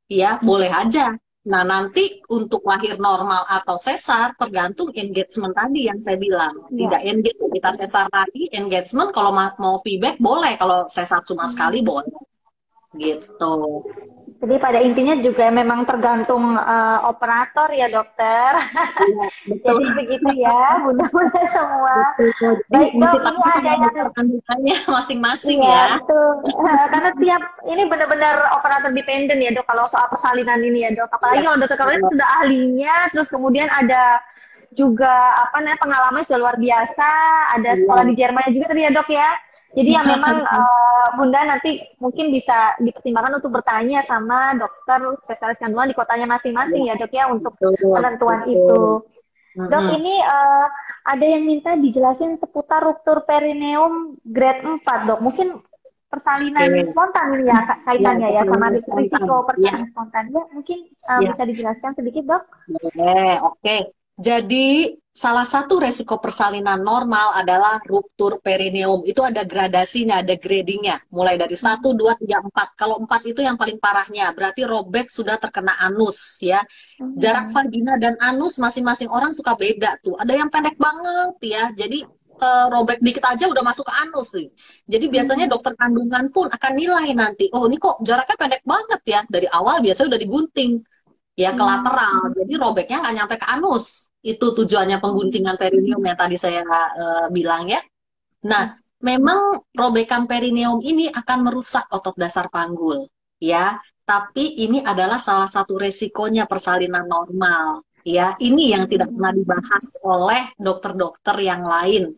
ya boleh aja. Nah nanti untuk lahir normal atau sesar tergantung engagement tadi yang saya bilang. Ya. tidak engage kita sesar lagi engagement kalau mau feedback boleh. Kalau sesar cuma sekali boleh. Gitu jadi pada intinya juga memang tergantung uh, operator ya dokter. *laughs* Ya, Jadi begitu ya, bunda-bunda semua. Betul. Baik dok, ini ada yang *laughs* masing-masing iya, ya. Betul. Uh, karena tiap ini benar-benar operator dependen ya dok kalau soal persalinan ini ya dok. Apalagi ya. kalau dokter Karolin sudah ahlinya, terus kemudian ada juga apa namanya pengalaman sudah luar biasa, ada sekolah ya. di Jerman juga tadi ya dok ya. Jadi yang *laughs* memang uh, Bunda nanti mungkin bisa dipertimbangkan untuk bertanya sama dokter spesialis kandungan di kotanya masing-masing ya dok ya untuk penentuan itu. Dok ini uh, ada yang minta dijelasin seputar ruptur perineum grade 4 dok. Mungkin persalinan okay. spontan ini ya kaitannya ya, ya sama risiko persalinan ya. spontan. Ya mungkin uh, ya. bisa dijelaskan sedikit dok? Oke, oke. Okay. Jadi salah satu resiko persalinan normal adalah ruptur perineum. Itu ada gradasinya, ada gradingnya. Mulai dari 1, 2, 3, 4. Kalau 4 itu yang paling parahnya. Berarti robek sudah terkena anus ya. Hmm. Jarak vagina dan anus masing-masing orang suka beda tuh. Ada yang pendek banget ya. Jadi uh, robek dikit aja udah masuk ke anus nih. Jadi biasanya hmm. dokter kandungan pun akan nilai nanti. Oh ini kok jaraknya pendek banget ya. Dari awal biasanya udah digunting ya ke lateral. Jadi robeknya nggak nyampe ke anus. Itu tujuannya pengguntingan perineum yang tadi saya uh, bilang ya. Nah, memang robekan perineum ini akan merusak otot dasar panggul, ya. Tapi ini adalah salah satu resikonya persalinan normal, ya. Ini yang tidak pernah dibahas oleh dokter-dokter yang lain.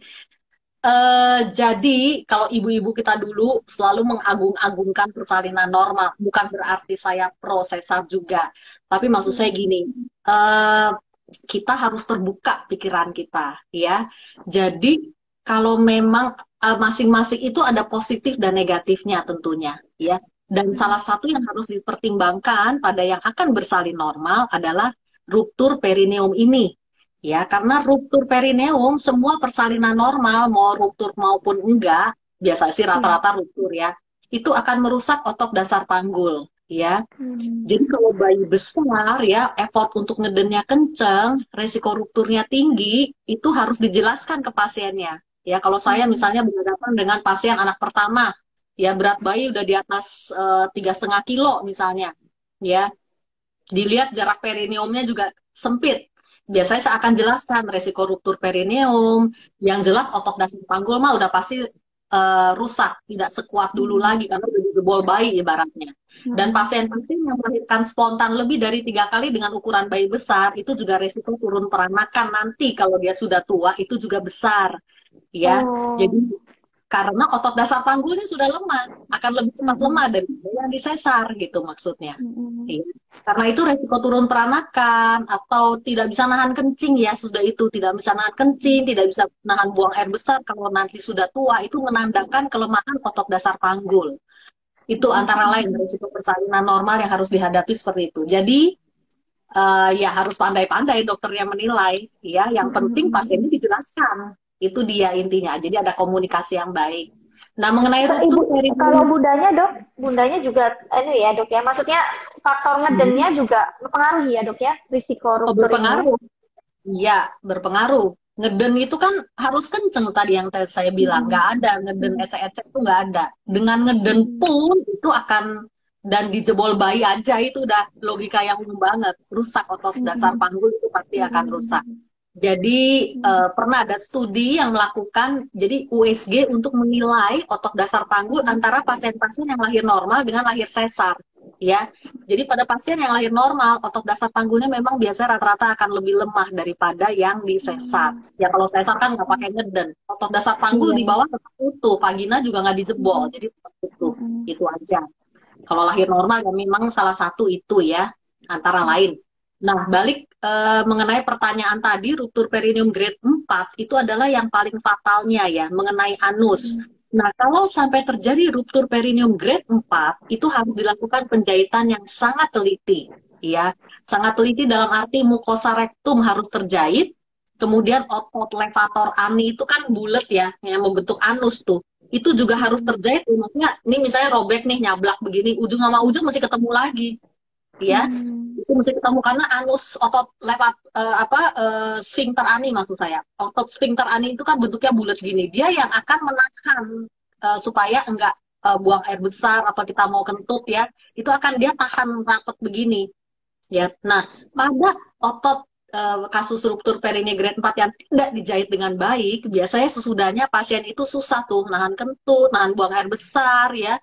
Uh, jadi kalau ibu-ibu kita dulu selalu mengagung-agungkan persalinan normal, bukan berarti saya pro sesar juga, tapi maksud saya gini, uh, kita harus terbuka pikiran kita, ya. Jadi kalau memang eh, masing-masing uh, itu ada positif dan negatifnya tentunya, ya. Dan salah satu yang harus dipertimbangkan pada yang akan bersalin normal adalah ruptur perineum ini, Ya, karena ruptur perineum semua persalinan normal mau ruptur maupun enggak, biasa sih rata-rata ruptur ya. Itu akan merusak otot dasar panggul, ya. Hmm. Jadi kalau bayi besar ya, effort untuk ngedennya kenceng, resiko rupturnya tinggi, itu harus dijelaskan ke pasiennya. Ya, kalau saya hmm. misalnya berhadapan dengan pasien anak pertama, ya berat bayi udah di atas eh, tiga setengah kilo misalnya, ya. Dilihat jarak perineumnya juga sempit, biasanya saya akan jelaskan resiko ruptur perineum, yang jelas otot dasar panggul mah udah pasti uh, rusak, tidak sekuat dulu hmm. lagi karena udah dijebol bayi ibaratnya. Hmm. Dan pasien-pasien yang melahirkan spontan lebih dari tiga kali dengan ukuran bayi besar itu juga resiko turun peranakan nanti kalau dia sudah tua itu juga besar, ya. Oh. Jadi karena otot dasar panggulnya sudah lemah, akan lebih cepat lemah dari yang disesar gitu maksudnya. Mm-hmm. Ya. Karena itu resiko turun peranakan atau tidak bisa nahan kencing ya sudah itu tidak bisa nahan kencing, tidak bisa nahan buang air besar kalau nanti sudah tua itu menandakan kelemahan otot dasar panggul. Itu mm-hmm. antara lain resiko persalinan normal yang harus dihadapi seperti itu. Jadi uh, ya harus pandai-pandai dokter yang menilai ya. Yang penting pasien ini dijelaskan itu dia intinya. Jadi ada komunikasi yang baik. Nah, mengenai nah, ibu dari kalau bundanya, Dok, bundanya juga ini ya, Dok ya. Maksudnya faktor ngedennya hmm. juga berpengaruh ya, Dok ya, risiko ruptur. Oh, berpengaruh. Iya, berpengaruh. Ngeden itu kan harus kenceng tadi yang saya bilang, hmm. nggak hmm. ada ngeden ecek-ecek itu nggak ada. Dengan ngeden hmm. pun itu akan dan dijebol bayi aja itu udah logika yang umum banget rusak otot dasar hmm. panggul itu pasti akan rusak jadi uh, pernah ada studi yang melakukan jadi USG untuk menilai otot dasar panggul antara pasien-pasien yang lahir normal dengan lahir sesar, ya. Jadi pada pasien yang lahir normal otot dasar panggulnya memang biasa rata-rata akan lebih lemah daripada yang di sesar. Ya kalau sesar kan nggak pakai ngeden, otot dasar panggul iya. di bawah tetap utuh, vagina juga nggak dijebol, jadi tetap utuh. Itu aja. Kalau lahir normal ya memang salah satu itu ya antara lain. Nah, balik e, mengenai pertanyaan tadi, ruptur perineum grade 4 itu adalah yang paling fatalnya ya, mengenai anus. Hmm. Nah, kalau sampai terjadi ruptur perineum grade 4, itu harus dilakukan penjahitan yang sangat teliti. ya Sangat teliti dalam arti mukosa rektum harus terjahit, kemudian otot levator ani itu kan bulat ya, yang membentuk anus tuh. Itu juga harus terjahit, maksudnya ini misalnya robek nih, nyablak begini, ujung sama ujung masih ketemu lagi. Ya, hmm. Itu mesti ketemu karena anus otot lewat uh, apa uh, sphincter ani maksud saya. Otot sphincter ani itu kan bentuknya bulat gini. Dia yang akan menahan uh, supaya enggak uh, buang air besar atau kita mau kentut ya. Itu akan dia tahan rapat begini. Ya. Nah pada otot uh, kasus ruptur perineum grade 4 yang tidak dijahit dengan baik biasanya sesudahnya pasien itu susah tuh nahan kentut nahan buang air besar ya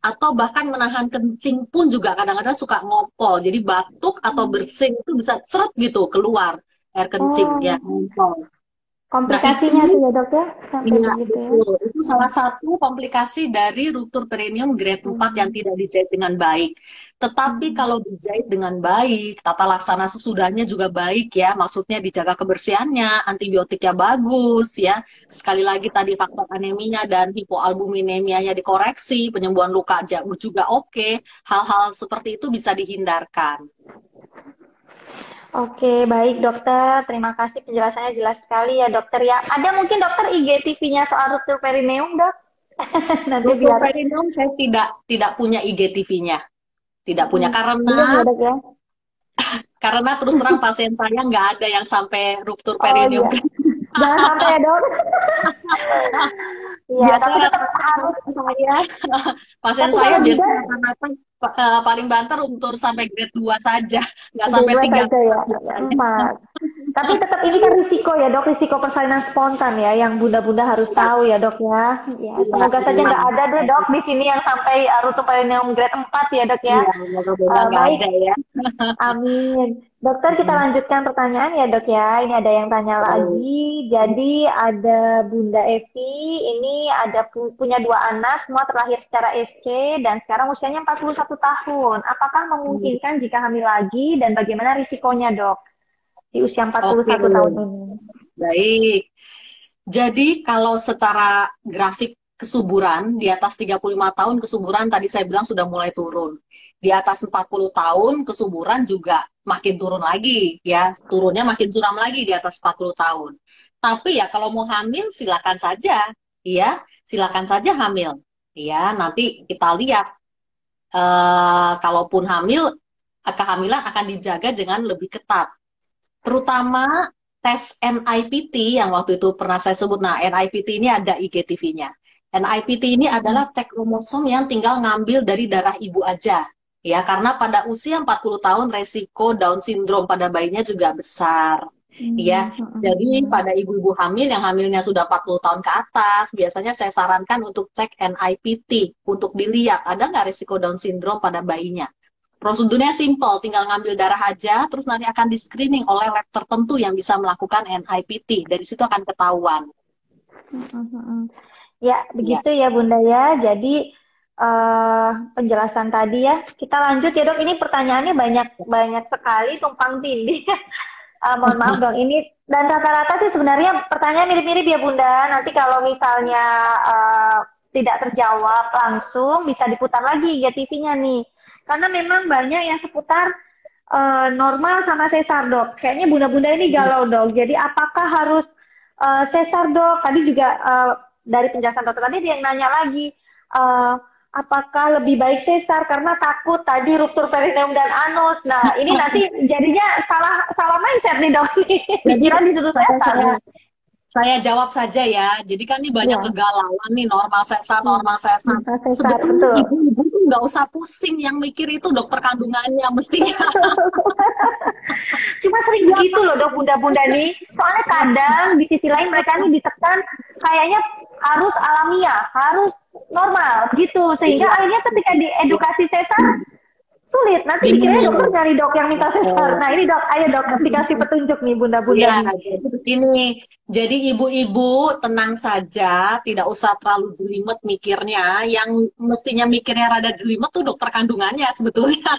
atau bahkan menahan kencing pun juga kadang-kadang suka ngopol. Jadi batuk atau hmm. bersing itu bisa seret gitu keluar air kencing oh. ya ngompol. Komplikasinya nah, itu, ya dok ya? iya, begitu ya? Itu salah satu komplikasi dari ruptur perineum grade 4 hmm. yang tidak dijahit dengan baik. Tetapi hmm. kalau dijahit dengan baik, tata laksana sesudahnya juga baik ya. Maksudnya dijaga kebersihannya, antibiotiknya bagus ya. Sekali lagi tadi faktor aneminya dan hipoalbuminemianya dikoreksi, penyembuhan luka juga oke. Okay. Hal-hal seperti itu bisa dihindarkan. Oke, baik dokter. Terima kasih penjelasannya jelas sekali ya dokter ya. Ada mungkin dokter IGTV-nya soal ruptur perineum dok? *laughs* Nanti ruptur biar... perineum saya tidak tidak punya IGTV-nya. Tidak punya hmm. karena ya, dok, ya? *laughs* karena terus terang pasien saya nggak ada yang sampai ruptur perineum. Oh, iya. Jangan sampai ya dok. Iya, tapi tetap harus saya. Pasien saya biasanya rata-rata uh, paling banter untuk sampai grade 2 saja, nggak sampai 3. Saja ya. Empat. Tapi tetap ini kan risiko ya dok, risiko persalinan spontan ya, yang bunda-bunda harus tahu ya dok ya. ya semoga ya, saja nggak ada deh dok di sini yang sampai rute perineum grade 4 ya dok ya. ya uh, baik. Ada, ya. Amin. Dokter kita lanjutkan pertanyaan ya dok ya. Ini ada yang tanya lagi. Jadi ada Bunda Evi, ini ada pu punya dua anak, semua terlahir secara SC dan sekarang usianya 41 tahun. Apakah memungkinkan jika hamil lagi dan bagaimana risikonya dok? di usia 41 Oke. tahun ini. Baik. Jadi kalau secara grafik kesuburan di atas 35 tahun kesuburan tadi saya bilang sudah mulai turun. Di atas 40 tahun kesuburan juga makin turun lagi ya, turunnya makin suram lagi di atas 40 tahun. Tapi ya kalau mau hamil silakan saja, ya, silakan saja hamil. Ya, nanti kita lihat uh, kalaupun hamil kehamilan akan dijaga dengan lebih ketat terutama tes NIPT yang waktu itu pernah saya sebut. Nah, NIPT ini ada IGTV-nya. NIPT ini adalah cek kromosom yang tinggal ngambil dari darah ibu aja. Ya, karena pada usia 40 tahun resiko Down syndrome pada bayinya juga besar. Hmm. Ya, jadi pada ibu-ibu hamil yang hamilnya sudah 40 tahun ke atas, biasanya saya sarankan untuk cek NIPT untuk dilihat ada nggak resiko Down syndrome pada bayinya. Prosedurnya simple, tinggal ngambil darah aja, terus nanti akan di screening oleh lab tertentu yang bisa melakukan NIPT. Dari situ akan ketahuan. Ya, begitu ya, ya Bunda ya. Jadi uh, penjelasan tadi ya. Kita lanjut ya dok. Ini pertanyaannya banyak banyak sekali, tumpang tindih. uh, *laughs* mohon maaf dong. Ini dan rata-rata sih sebenarnya pertanyaan mirip-mirip ya Bunda. Nanti kalau misalnya uh, tidak terjawab langsung bisa diputar lagi ya TV-nya nih karena memang banyak yang seputar uh, normal sama sesar dok. Kayaknya bunda-bunda ini galau dok. Jadi apakah harus uh, sesar dok? Tadi juga uh, dari penjelasan dokter tadi dia yang nanya lagi. Uh, apakah lebih baik sesar karena takut tadi ruptur perineum dan anus. Nah, ini *laughs* nanti jadinya salah salah mindset nih dok. Pikiran *laughs* disuruh sesar. Saya jawab saja ya. Jadi kan ini banyak ya. kegalauan nih normal sesar, normal sesar. Sebetulnya ibu-ibu tuh nggak usah pusing yang mikir itu dokter kandungannya mestinya. *laughs* Cuma sering begitu loh dok bunda-bunda nih. Soalnya kadang di sisi lain mereka nih ditekan kayaknya harus alamiah, harus normal gitu. Sehingga iya. akhirnya ketika diedukasi sesar sulit. Nanti dikira dokter nyari dok yang minta sesar. Nah ini dok, ayo dok dikasih petunjuk nih bunda-bunda. Ya, jadi begini. Jadi ibu-ibu tenang saja, tidak usah terlalu jelimet mikirnya. Yang mestinya mikirnya rada jelimet tuh dokter kandungannya sebetulnya.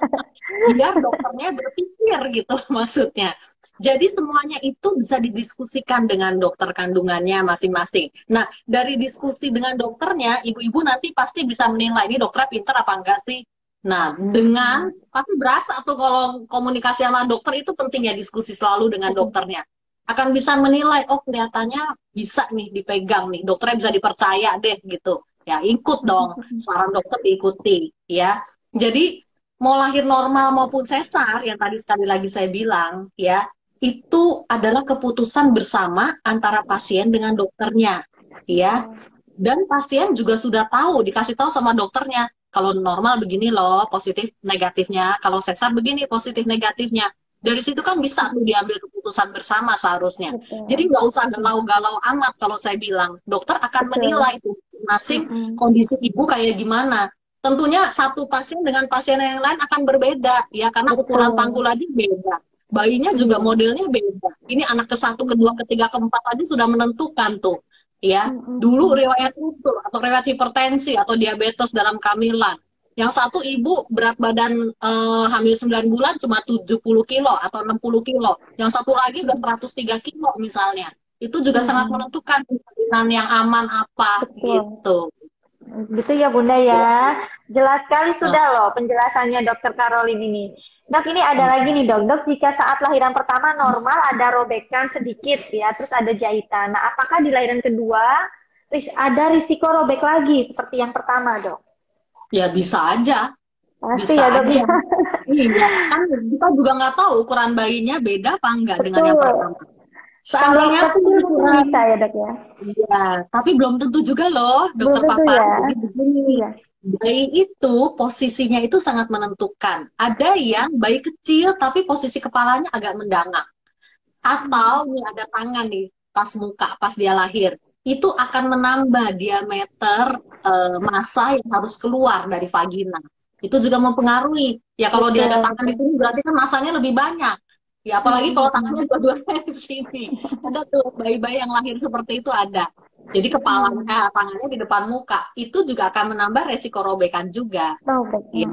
*laughs* Biar dokternya berpikir gitu maksudnya. Jadi semuanya itu bisa didiskusikan dengan dokter kandungannya masing-masing. Nah, dari diskusi dengan dokternya, ibu-ibu nanti pasti bisa menilai ini dokternya pinter apa enggak sih? Nah, dengan pasti berasa tuh kalau komunikasi sama dokter itu penting ya diskusi selalu dengan dokternya. Akan bisa menilai, oh kelihatannya bisa nih dipegang nih, dokternya bisa dipercaya deh gitu. Ya, ikut dong saran dokter diikuti ya. Jadi mau lahir normal maupun sesar yang tadi sekali lagi saya bilang ya, itu adalah keputusan bersama antara pasien dengan dokternya ya. Dan pasien juga sudah tahu, dikasih tahu sama dokternya, kalau normal begini loh positif negatifnya kalau sesar begini positif negatifnya dari situ kan bisa tuh diambil keputusan bersama seharusnya Betul. jadi nggak usah galau-galau amat kalau saya bilang dokter akan Betul. menilai itu masing mm-hmm. kondisi ibu kayak gimana tentunya satu pasien dengan pasien yang lain akan berbeda ya karena Betul. ukuran panggul aja beda bayinya juga modelnya beda. Ini anak ke satu kedua ketiga keempat aja sudah menentukan tuh ya. Dulu riwayat utuh atau riwayat hipertensi atau diabetes dalam kehamilan yang satu ibu berat badan uh, hamil 9 bulan cuma 70 kilo atau 60 kilo. Yang satu lagi udah 103 kilo misalnya. Itu juga hmm. sangat menentukan kemungkinan yang aman apa Betul. gitu. Gitu ya bunda ya. Jelas sekali sudah loh penjelasannya dokter Karolin ini Dok, ini ada lagi nih dok. Dok, jika saat lahiran pertama normal ada robekan sedikit ya, terus ada jahitan. Nah, apakah di lahiran kedua ada risiko robek lagi seperti yang pertama, dok? Ya bisa aja. Pasti bisa ya dok. Aja. iya, kan kita juga nggak tahu ukuran bayinya beda apa enggak Betul. dengan yang pertama. Seandainya tapi bisa ya dok ya. Iya, tapi belum tentu juga loh, dokter belum Papa. Ya. Jadi begini, iya. bayi itu posisinya itu sangat menentukan. Ada yang bayi kecil tapi posisi kepalanya agak mendangak. Atau nih ada tangan nih pas muka pas dia lahir. Itu akan menambah diameter e, massa yang harus keluar dari vagina. Itu juga mempengaruhi. Ya kalau dia ada tangan di sini berarti kan masanya lebih banyak. Ya apalagi kalau tangannya dua-duanya di sini. Ada tuh bayi-bayi yang lahir seperti itu ada. Jadi kepalanya, tangannya di depan muka, itu juga akan menambah resiko robekan juga. Robek. Ya.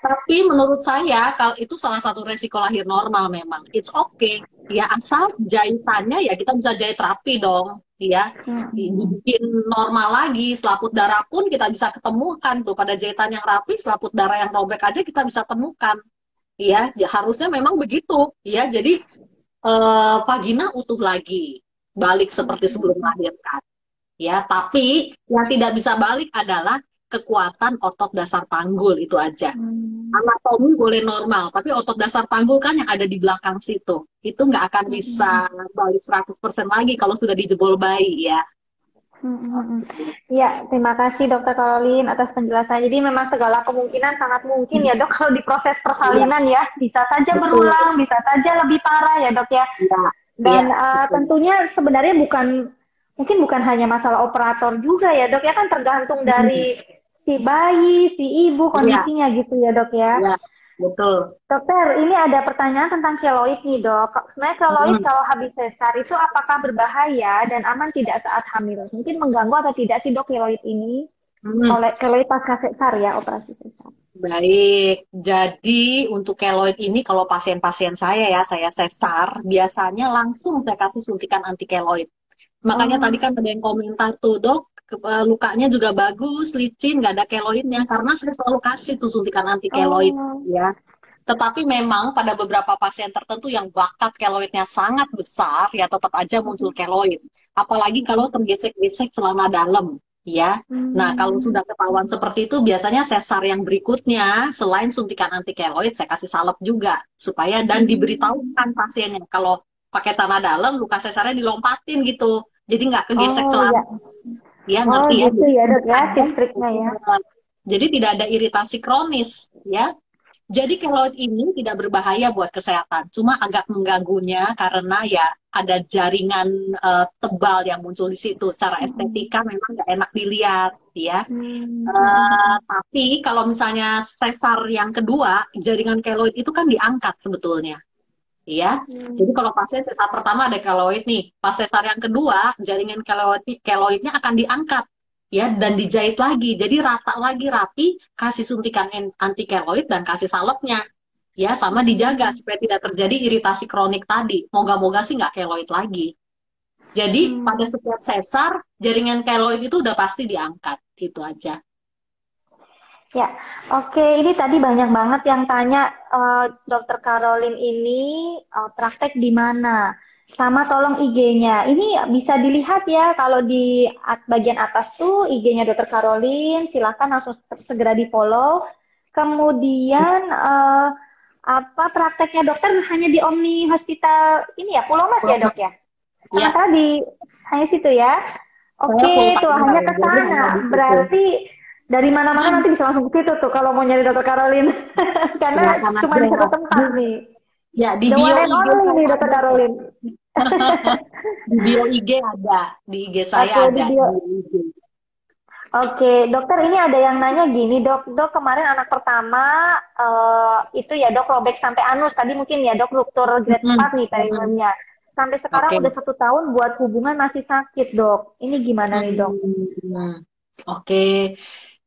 Tapi menurut saya kalau itu salah satu resiko lahir normal memang. It's okay. Ya asal jahitannya ya kita bisa jahit rapi dong. Ya, dibikin normal lagi. Selaput darah pun kita bisa ketemukan tuh pada jahitan yang rapi, selaput darah yang robek aja kita bisa temukan ya, ya harusnya memang begitu. Ya jadi eh, vagina utuh lagi balik seperti sebelum melahirkan. Ya tapi yang tidak bisa balik adalah kekuatan otot dasar panggul itu aja. Hmm. anatomi boleh normal tapi otot dasar panggul kan yang ada di belakang situ itu nggak akan bisa balik 100% lagi kalau sudah dijebol bayi ya Iya, terima kasih Dokter Caroline atas penjelasannya. Jadi memang segala kemungkinan sangat mungkin ya dok kalau di proses persalinan ya bisa saja berulang, bisa saja lebih parah ya dok ya. Iya, Dan ya, uh, tentunya sebenarnya bukan mungkin bukan hanya masalah operator juga ya dok ya kan tergantung dari si bayi, si ibu kondisinya ya. gitu ya dok ya. ya. Betul. Dokter, ini ada pertanyaan tentang keloid nih dok. Sebenarnya keloid hmm. kalau habis sesar itu apakah berbahaya dan aman tidak saat hamil? Mungkin mengganggu atau tidak sih dok keloid ini? Hmm. Oleh keloid pasca sesar ya, operasi sesar. Baik, jadi untuk keloid ini kalau pasien-pasien saya ya, saya sesar, biasanya langsung saya kasih suntikan anti keloid. Makanya oh. tadi kan ada yang komentar tuh, dok, lukanya juga bagus, licin, nggak ada keloidnya. Karena saya selalu kasih tuh suntikan anti keloid, oh. ya. Tetapi memang pada beberapa pasien tertentu yang bakat keloidnya sangat besar, ya tetap aja muncul keloid. Apalagi kalau tergesek-gesek celana dalam, ya. Hmm. Nah, kalau sudah ketahuan seperti itu, biasanya sesar yang berikutnya, selain suntikan anti keloid, saya kasih salep juga. Supaya, dan hmm. diberitahukan pasiennya, kalau pakai celana dalam, luka sesarnya dilompatin gitu. Jadi nggak kegesek oh, celana. Ya Ya, oh, ngerti ya. gitu ya, ya, tips triknya ya. Jadi tidak ada iritasi kronis, ya. Jadi keloid ini tidak berbahaya buat kesehatan, cuma agak mengganggunya karena ya ada jaringan uh, tebal yang muncul di situ. Secara hmm. estetika memang nggak enak dilihat, ya. Hmm. Uh, tapi kalau misalnya sesar yang kedua, jaringan keloid itu kan diangkat sebetulnya ya. Hmm. Jadi kalau pasien sesar pertama ada keloid nih, pas sesar yang kedua jaringan keloid keloidnya akan diangkat ya dan dijahit lagi. Jadi rata lagi rapi, kasih suntikan anti keloid dan kasih salepnya. Ya, sama dijaga supaya tidak terjadi iritasi kronik tadi. Moga-moga sih nggak keloid lagi. Jadi hmm. pada setiap sesar jaringan keloid itu udah pasti diangkat, gitu aja. Ya, oke. Ini tadi banyak banget yang tanya, uh, Dokter Caroline ini uh, praktek di mana? Sama tolong IG-nya. Ini bisa dilihat ya kalau di bagian atas tuh IG-nya Dokter Caroline. Silahkan langsung segera di follow. Kemudian uh, apa prakteknya dokter hanya di Omni Hospital ini ya, Pulau Mas ya dok ya? Sementara ya. di hanya situ ya. Oke, okay, tuh hanya ke sana. Berarti dari mana-mana nanti bisa langsung ke situ tuh kalau mau nyari dokter Caroline *laughs* karena cuma di satu tempat nih ya di The bio IG nih dokter Caroline *laughs* di bio IG ada di IG saya okay, ada di bio. Oke, dokter ini ada yang nanya gini, dok, dok kemarin anak pertama uh, itu ya dok robek sampai anus tadi mungkin ya dok ruptur grade mm -hmm. 4 nih periodenya. Sampai sekarang okay. udah satu tahun buat hubungan masih sakit dok. Ini gimana nih dok? Oke, okay.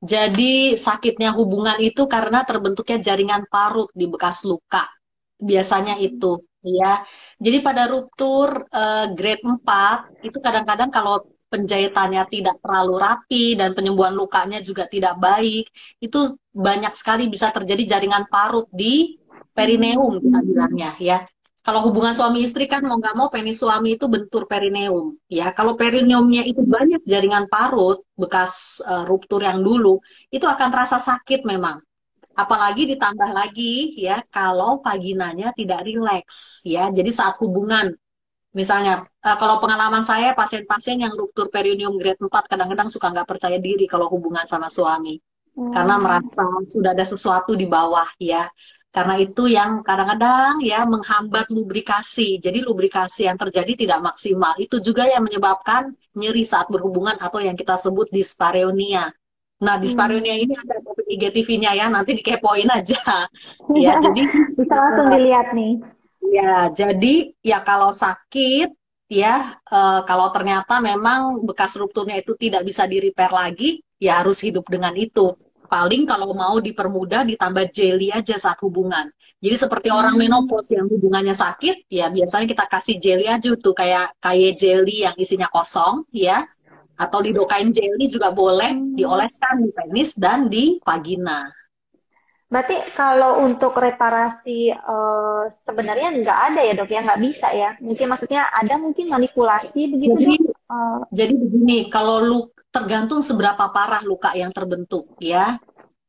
Jadi sakitnya hubungan itu karena terbentuknya jaringan parut di bekas luka. Biasanya itu, ya. Jadi pada ruptur uh, grade 4 itu kadang-kadang kalau penjahitannya tidak terlalu rapi dan penyembuhan lukanya juga tidak baik, itu banyak sekali bisa terjadi jaringan parut di perineum kita bilangnya ya. Kalau hubungan suami istri kan mau nggak mau penis suami itu bentur perineum. Ya, kalau perineumnya itu banyak jaringan parut bekas uh, ruptur yang dulu, itu akan terasa sakit memang. Apalagi ditambah lagi ya kalau vaginanya tidak rileks ya. Jadi saat hubungan Misalnya, uh, kalau pengalaman saya, pasien-pasien yang ruptur perineum grade 4 kadang-kadang suka nggak percaya diri kalau hubungan sama suami. Hmm. Karena merasa sudah ada sesuatu di bawah ya. Karena itu yang kadang-kadang ya menghambat lubrikasi. Jadi lubrikasi yang terjadi tidak maksimal. Itu juga yang menyebabkan nyeri saat berhubungan atau yang kita sebut dispareunia. Nah, dispareunia hmm. ini ada topik IGTV-nya ya, nanti dikepoin aja. *laughs* ya, jadi bisa langsung *laughs* dilihat nih. Ya, jadi ya kalau sakit ya uh, kalau ternyata memang bekas rupturnya itu tidak bisa di repair lagi, ya harus hidup dengan itu. Paling kalau mau dipermudah ditambah jelly aja saat hubungan. Jadi seperti hmm. orang menopause yang hubungannya sakit, ya biasanya kita kasih jelly aja tuh kayak kayak jelly yang isinya kosong, ya. Atau lidocaine jelly juga boleh hmm. dioleskan di penis dan di vagina. Berarti kalau untuk reparasi uh, sebenarnya nggak ada ya dok ya nggak bisa ya? Mungkin maksudnya ada mungkin manipulasi begitu jadi, Uh, jadi begini, kalau lu tergantung seberapa parah luka yang terbentuk ya.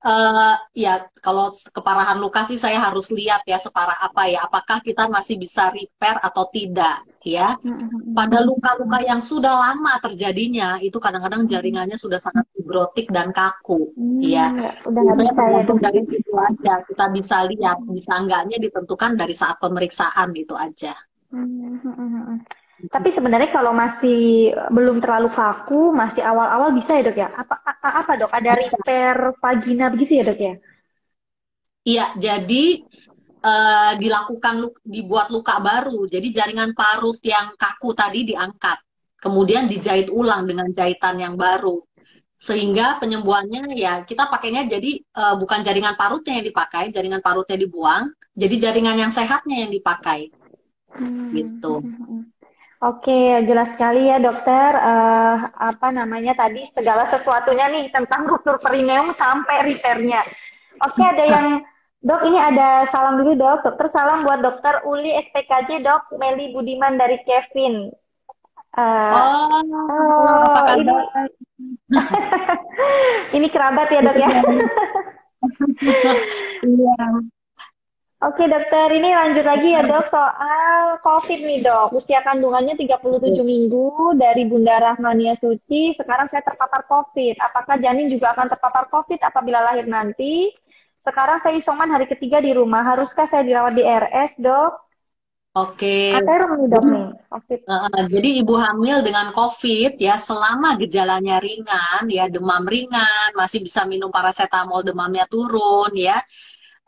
Uh, ya kalau keparahan luka sih saya harus lihat ya separah apa ya apakah kita masih bisa repair atau tidak ya. Pada luka-luka yang sudah lama terjadinya itu kadang-kadang jaringannya sudah sangat fibrotik dan kaku hmm, ya. udah bisa tergantung ya, dari situ aja kita bisa lihat bisa enggaknya ditentukan dari saat pemeriksaan gitu aja. Hmm, tapi sebenarnya kalau masih belum terlalu kaku, masih awal-awal bisa ya dok ya? Apa apa dok? Ada repair vagina begitu ya dok ya? Iya, jadi uh, dilakukan dibuat luka baru. Jadi jaringan parut yang kaku tadi diangkat, kemudian dijahit ulang dengan jahitan yang baru. Sehingga penyembuhannya ya kita pakainya jadi uh, bukan jaringan parutnya yang dipakai, jaringan parutnya dibuang, jadi jaringan yang sehatnya yang dipakai. Hmm. Gitu. Hmm, hmm, Oke, jelas sekali ya dokter. Uh, apa namanya tadi segala sesuatunya nih tentang *laughs* ruptur perineum sampai repairnya. Oke, ada *laughs* yang dok ini ada salam dulu dok. Dokter salam buat dokter Uli SPKJ dok Meli Budiman dari Kevin. Uh, oh, oh ini *laughs* ini kerabat ya dok ya. Iya. Oke dokter, ini lanjut lagi ya dok soal COVID nih dok. Usia kandungannya 37 iya. minggu dari Bunda Rahmania Suci, sekarang saya terpapar COVID. Apakah janin juga akan terpapar COVID apabila lahir nanti? Sekarang saya isoman hari ketiga di rumah, haruskah saya dirawat di RS dok? Oke. Katanya nih dok nih, COVID. Uh, jadi ibu hamil dengan COVID ya selama gejalanya ringan ya demam ringan, masih bisa minum paracetamol demamnya turun ya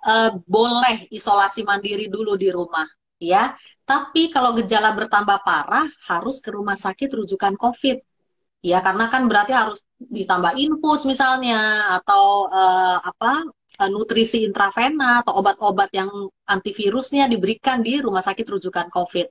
uh, boleh isolasi mandiri dulu di rumah, ya. Tapi kalau gejala bertambah parah, harus ke rumah sakit rujukan COVID. Ya, karena kan berarti harus ditambah infus misalnya, atau uh, apa uh, nutrisi intravena atau obat-obat yang antivirusnya diberikan di rumah sakit rujukan COVID.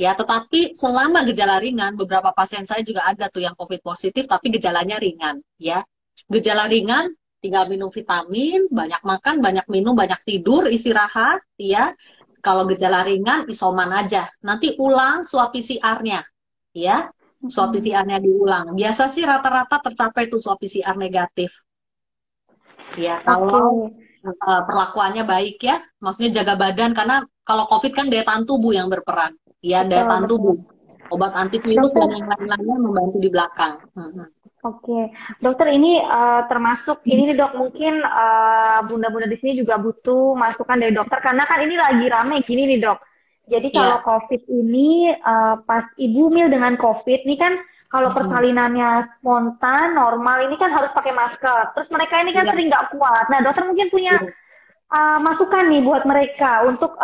Ya, tetapi selama gejala ringan, beberapa pasien saya juga ada tuh yang COVID positif, tapi gejalanya ringan. Ya, gejala ringan tinggal minum vitamin, banyak makan, banyak minum, banyak tidur, istirahat, ya. Kalau gejala ringan, isoman aja. Nanti ulang swab PCR-nya, ya. Swab PCR-nya diulang. Biasa sih rata-rata tercapai tuh swab PCR negatif. Ya, kalau okay. uh, eh, perlakuannya baik ya, maksudnya jaga badan karena kalau COVID kan daya tahan tubuh yang berperan. Ya, daya tahan tubuh. Obat antivirus dan yang lain-lainnya membantu di belakang. Hmm. Oke, dokter ini uh, termasuk ini nih dok mungkin uh, bunda-bunda di sini juga butuh masukan dari dokter karena kan ini lagi rame gini nih dok. Jadi iya. kalau yeah. COVID ini uh, pas ibu mil dengan COVID ini kan kalau persalinannya spontan normal ini kan harus pakai masker. Terus mereka ini kan yeah. sering nggak kuat. Nah dokter mungkin punya yeah. uh, masukan nih buat mereka untuk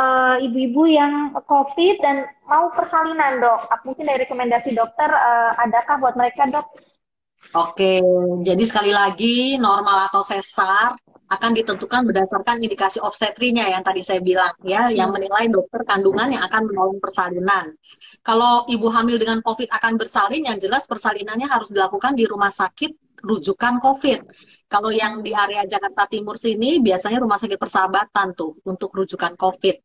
ibu-ibu uh, yang COVID dan mau persalinan dok. Mungkin dari rekomendasi dokter uh, adakah buat mereka dok? Oke, jadi sekali lagi normal atau sesar akan ditentukan berdasarkan indikasi obstetrinya yang tadi saya bilang ya, yang menilai dokter kandungan yang akan menolong persalinan. Kalau ibu hamil dengan COVID akan bersalin, yang jelas persalinannya harus dilakukan di rumah sakit rujukan COVID. Kalau yang di area Jakarta Timur sini biasanya rumah sakit persahabatan tuh untuk rujukan COVID.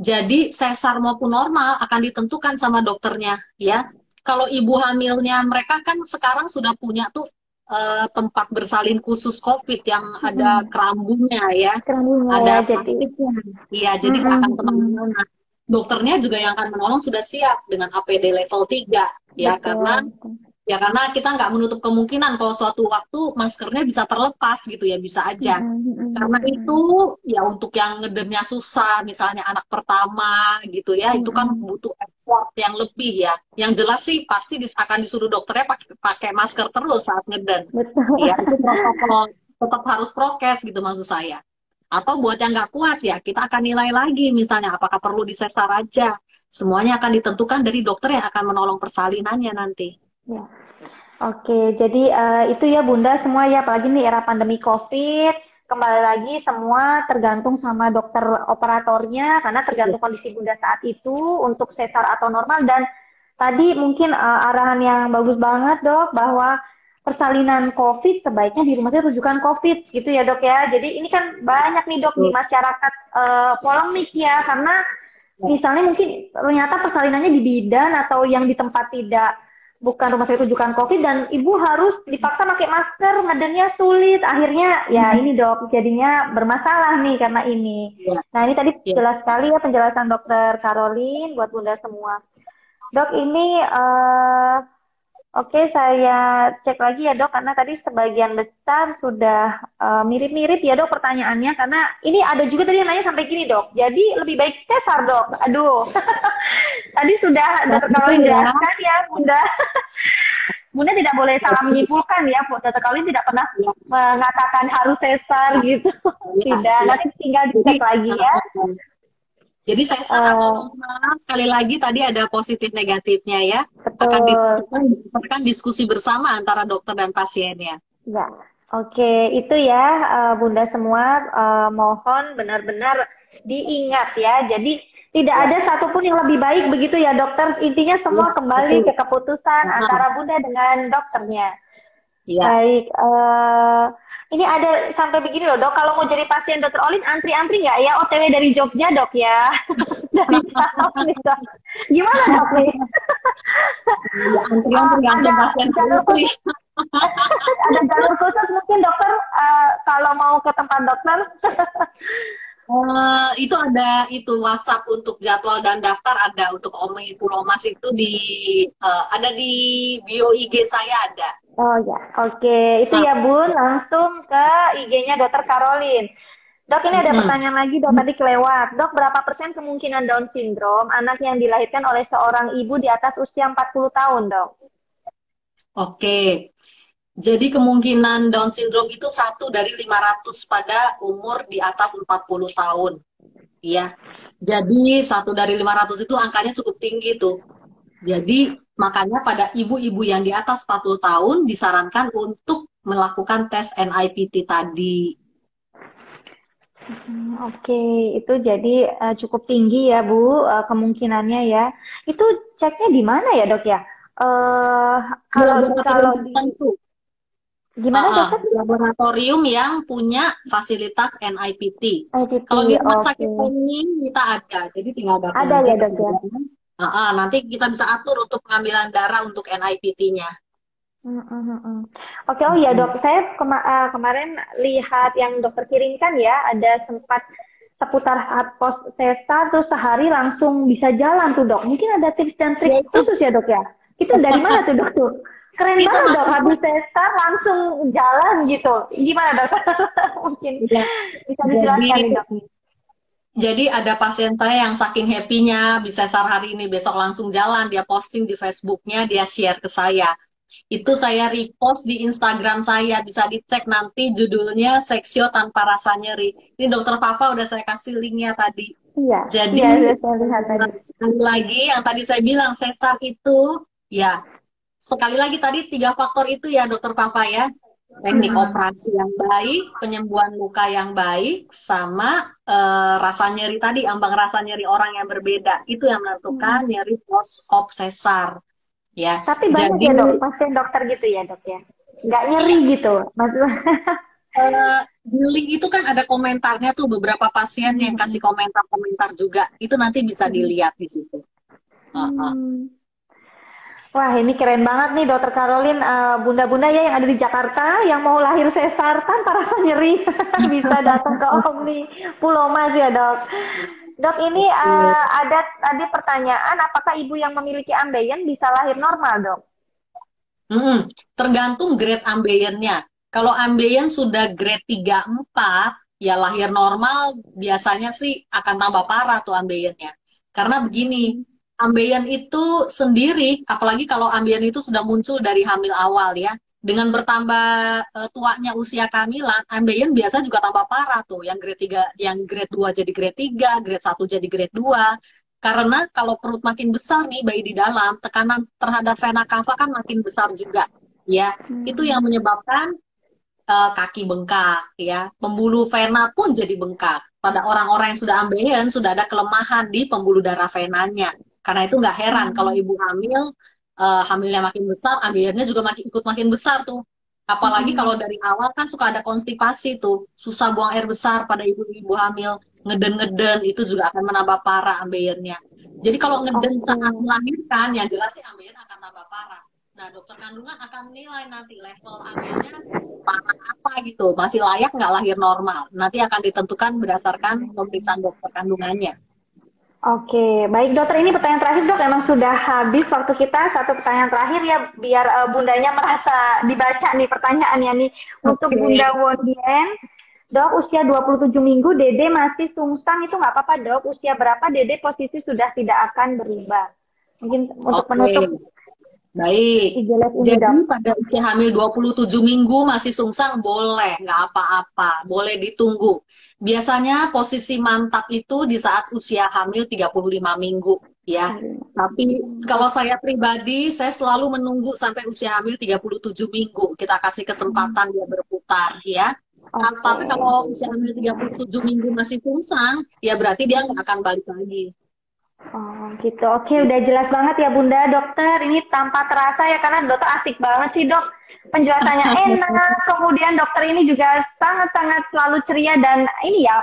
Jadi sesar maupun normal akan ditentukan sama dokternya ya kalau ibu hamilnya mereka kan sekarang sudah punya tuh uh, tempat bersalin khusus COVID yang hmm. ada kerambungnya ya, kerambungnya, ada ya, plastiknya. Iya, jadi hmm. akan ke mana-mana. dokternya juga yang akan menolong sudah siap dengan APD level 3 ya Betul. karena ya karena kita nggak menutup kemungkinan kalau suatu waktu maskernya bisa terlepas gitu ya bisa aja Mm-mm. karena itu ya untuk yang ngedernya susah misalnya anak pertama gitu ya itu kan Mm-mm. butuh effort yang lebih ya yang jelas sih pasti dis- akan disuruh dokternya pakai pakai masker terus saat ngeden Betul. ya itu protokol tetap harus prokes gitu maksud saya atau buat yang nggak kuat ya kita akan nilai lagi misalnya apakah perlu disesar aja semuanya akan ditentukan dari dokter yang akan menolong persalinannya nanti Ya. Oke, jadi eh, itu ya Bunda semua ya, apalagi nih era pandemi COVID, kembali lagi semua tergantung sama dokter operatornya, karena tergantung kondisi Bunda saat itu untuk sesar atau normal. Dan tadi mungkin eh, arahan yang bagus banget dok, bahwa persalinan COVID sebaiknya di rumah sakit rujukan COVID gitu ya dok ya. Jadi ini kan banyak nih dok di masyarakat eh, polemik ya, karena misalnya mungkin ternyata persalinannya di bidan atau yang di tempat tidak bukan rumah sakit rujukan COVID dan ibu harus dipaksa pakai masker, ngedennya sulit. Akhirnya ya ini dok jadinya bermasalah nih karena ini. Ya. Nah ini tadi Ya. jelas sekali ya penjelasan dokter Caroline buat bunda semua. Dok ini eh, oke saya cek lagi ya dok karena tadi sebagian besar sudah eh, mirip-mirip ya dok pertanyaannya karena ini ada juga tadi yang nanya sampai gini dok. Jadi lebih baik sesar dok. Aduh. *laughs* Tadi sudah dokter ya. jelaskan ya bunda. *laughs* Bunda tidak boleh salah menyimpulkan ya, Bu. Dokter Caroline tidak pernah Ya. mengatakan harus sesar gitu. Ya, Tidak. ya. Nanti tinggal dicek lagi ya. Jadi saya sangat normal. Sekali lagi tadi ada positif negatifnya ya. Akan Betul. ditentukan berdasarkan diskusi bersama antara dokter dan pasiennya. Ya, oke itu ya eh, Bunda semua eh, mohon benar-benar diingat ya. Jadi tidak Ya. ada satupun yang lebih baik begitu ya dokter. Intinya semua Ya, kembali betul. ke keputusan Nah. antara Bunda dengan dokternya. Ya. Baik, eh, ini ada sampai begini loh dok. Kalau mau jadi pasien dokter Olin antri-antri nggak ya? OTW dari Jogja dok ya? *laughs* dari Salam nih dok. Gimana dok nih? Ya, antrian tergantung ada pasien jalur ya. ada jalur khusus mungkin dokter eh, kalau mau ke tempat dokter? *laughs* Eh, itu ada itu WhatsApp untuk jadwal dan daftar ada untuk Omi Pulomas itu di eh, ada di bio IG saya ada. Oh ya, oke. Itu ya Bun, langsung ke IG-nya Dokter Caroline. Dok, ini ada Hmm. pertanyaan lagi, dok tadi kelewat. Dok, berapa persen kemungkinan Down syndrome anak yang dilahirkan oleh seorang ibu di atas usia 40 tahun, dok? Oke. Jadi kemungkinan Down syndrome itu satu dari 500 pada umur di atas 40 tahun. Iya. Jadi satu dari 500 itu angkanya cukup tinggi tuh. Jadi makanya pada ibu-ibu yang di atas 40 tahun disarankan untuk melakukan tes NIPT tadi. Hmm, Oke, itu jadi eh, cukup tinggi ya, Bu, eh, kemungkinannya ya. Itu ceknya di mana ya, dok ya? Eh, kalau Laboratorium kalau di tertentu. gimana, Ah, dokter? laboratorium yang punya fasilitas NIPT. IPT, Kalau di rumah sakit oke. Umi kita ada, jadi tinggal datang Ada ya, dok ya? Ah, ah, nanti kita bisa atur untuk pengambilan darah untuk NIPT-nya. Hmm, hmm, hmm. Oke, oh ya dok, saya kema- eh, kemarin lihat yang dokter kirimkan ya, ada sempat seputar pos sesar terus sehari langsung bisa jalan tuh dok. Mungkin ada tips dan Ya, trik itu- khusus ya dok ya? Itu dari *laughs* mana tuh dok tuh? Keren Itu banget dok, habis sesar langsung jalan gitu. Gimana dok? *laughs* Mungkin Ya, bisa dijelaskan jadi- nih dok. Jadi ada pasien saya yang saking happy-nya bisa sar hari ini besok langsung jalan, dia posting di Facebook-nya, dia share ke saya. Itu saya repost di Instagram saya, bisa dicek nanti judulnya Seksio Tanpa Rasa Nyeri. Ini dokter Fafa udah saya kasih linknya tadi. Iya, Jadi- iya saya lihat tadi. Sekali lagi yang tadi saya bilang sesar itu ya sekali lagi tadi tiga faktor itu ya dokter Fafa ya. Teknik Hmm. operasi yang baik, penyembuhan luka yang baik, sama eh, rasa nyeri tadi, ambang rasa nyeri orang yang berbeda. Itu yang menentukan nyeri post-op sesar. Ya, Tapi banyak jadi ya dok, pasien dokter gitu ya dok ya? Nggak nyeri gitu, maksudnya. *laughs* eh, di link itu kan ada komentarnya tuh beberapa pasien yang kasih komentar-komentar juga. Itu nanti bisa dilihat di situ. Heeh. Hmm. Wah, ini keren banget nih Dokter Caroline, Eh, bunda-bunda ya yang ada di Jakarta yang mau lahir sesar tanpa rasa nyeri *laughs* bisa datang ke Omni Pulau Mas ya dok. Dok, ini uh, ada tadi pertanyaan, apakah ibu yang memiliki ambeien bisa lahir normal, dok? Hmm, tergantung grade ambeiennya. Kalau ambeien sudah grade 3 4, ya lahir normal biasanya sih akan tambah parah tuh ambeiennya. Karena begini, ambeien itu sendiri, apalagi kalau ambeien itu sudah muncul dari hamil awal ya, dengan bertambah uh, tuanya usia kehamilan, ambeien biasa juga tambah parah tuh. Yang grade 3, yang grade 2 jadi grade 3, grade 1 jadi grade 2. Karena kalau perut makin besar nih bayi di dalam, tekanan terhadap vena cava kan makin besar juga. Ya, hmm. itu yang menyebabkan uh, kaki bengkak ya. Pembuluh vena pun jadi bengkak. Pada orang-orang yang sudah ambeien sudah ada kelemahan di pembuluh darah venanya. Karena itu nggak heran hmm. kalau ibu hamil uh, hamilnya makin besar, ambilnya juga makin ikut makin besar tuh. Apalagi hmm. kalau dari awal kan suka ada konstipasi tuh, susah buang air besar pada ibu-ibu hamil, ngeden-ngeden itu juga akan menambah parah ambeiernya. Jadi kalau ngeden okay. saat melahirkan, yang jelas sih ambeien akan tambah parah. Nah, dokter kandungan akan nilai nanti level ambeiernya parah apa gitu, masih layak nggak lahir normal. Nanti akan ditentukan berdasarkan pemeriksaan dokter kandungannya. Oke, baik dokter ini pertanyaan terakhir dok. Emang sudah habis waktu kita? Satu pertanyaan terakhir ya biar uh, bundanya merasa dibaca nih pertanyaannya nih. Untuk bunda Wondien dok usia 27 minggu dede masih sungsang itu nggak apa-apa dok. Usia berapa dede posisi sudah tidak akan berubah? Mungkin untuk okay. penutup Baik. Jadi pada usia hamil 27 minggu masih sungsang boleh, nggak apa-apa, boleh ditunggu. Biasanya posisi mantap itu di saat usia hamil 35 minggu ya. Tapi kalau saya pribadi saya selalu menunggu sampai usia hamil 37 minggu. Kita kasih kesempatan dia berputar ya. Okay. Tapi kalau usia hamil 37 minggu masih sungsang, ya berarti dia nggak akan balik lagi. Oh gitu, oke udah jelas banget ya Bunda Dokter. Ini tanpa terasa ya karena dokter asik banget sih dok. Penjelasannya *laughs* enak, kemudian dokter ini juga sangat-sangat selalu ceria dan ini ya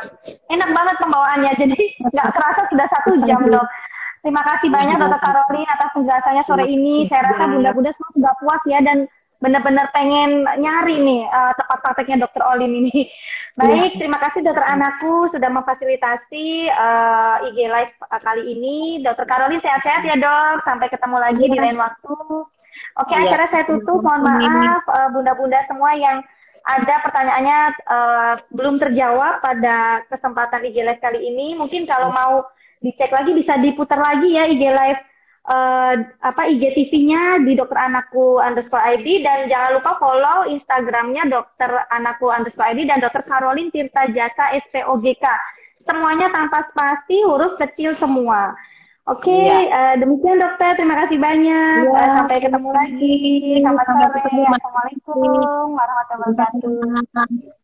enak banget pembawaannya. Jadi nggak terasa sudah satu jam dok. Terima kasih banyak Dokter Karolin atas penjelasannya sore ini. Saya rasa Bunda-Bunda semua sudah puas ya dan benar-benar pengen nyari nih uh, tempat prakteknya dokter Olim ini. *laughs* Baik, ya. terima kasih dokter anakku sudah memfasilitasi uh, IG live uh, kali ini. Dokter Karolin sehat-sehat ya dok. Sampai ketemu lagi ya. di lain waktu. Oke, ya. akhirnya saya tutup. Mohon maaf uh, bunda-bunda semua yang ada pertanyaannya uh, belum terjawab pada kesempatan IG live kali ini. Mungkin kalau mau dicek lagi bisa diputar lagi ya IG live uh, apa IGTV-nya di dokter anakku underscore ID dan jangan lupa follow Instagramnya dokter anakku underscore ID dan dokter Caroline Tirta Jasa SPOGK. Semuanya tanpa spasi, huruf kecil semua. Oke, okay, ya. uh, demikian dokter. Terima kasih banyak. Ya. Uh, sampai ketemu lagi. Selamat sore. Assalamualaikum warahmatullahi wabarakatuh.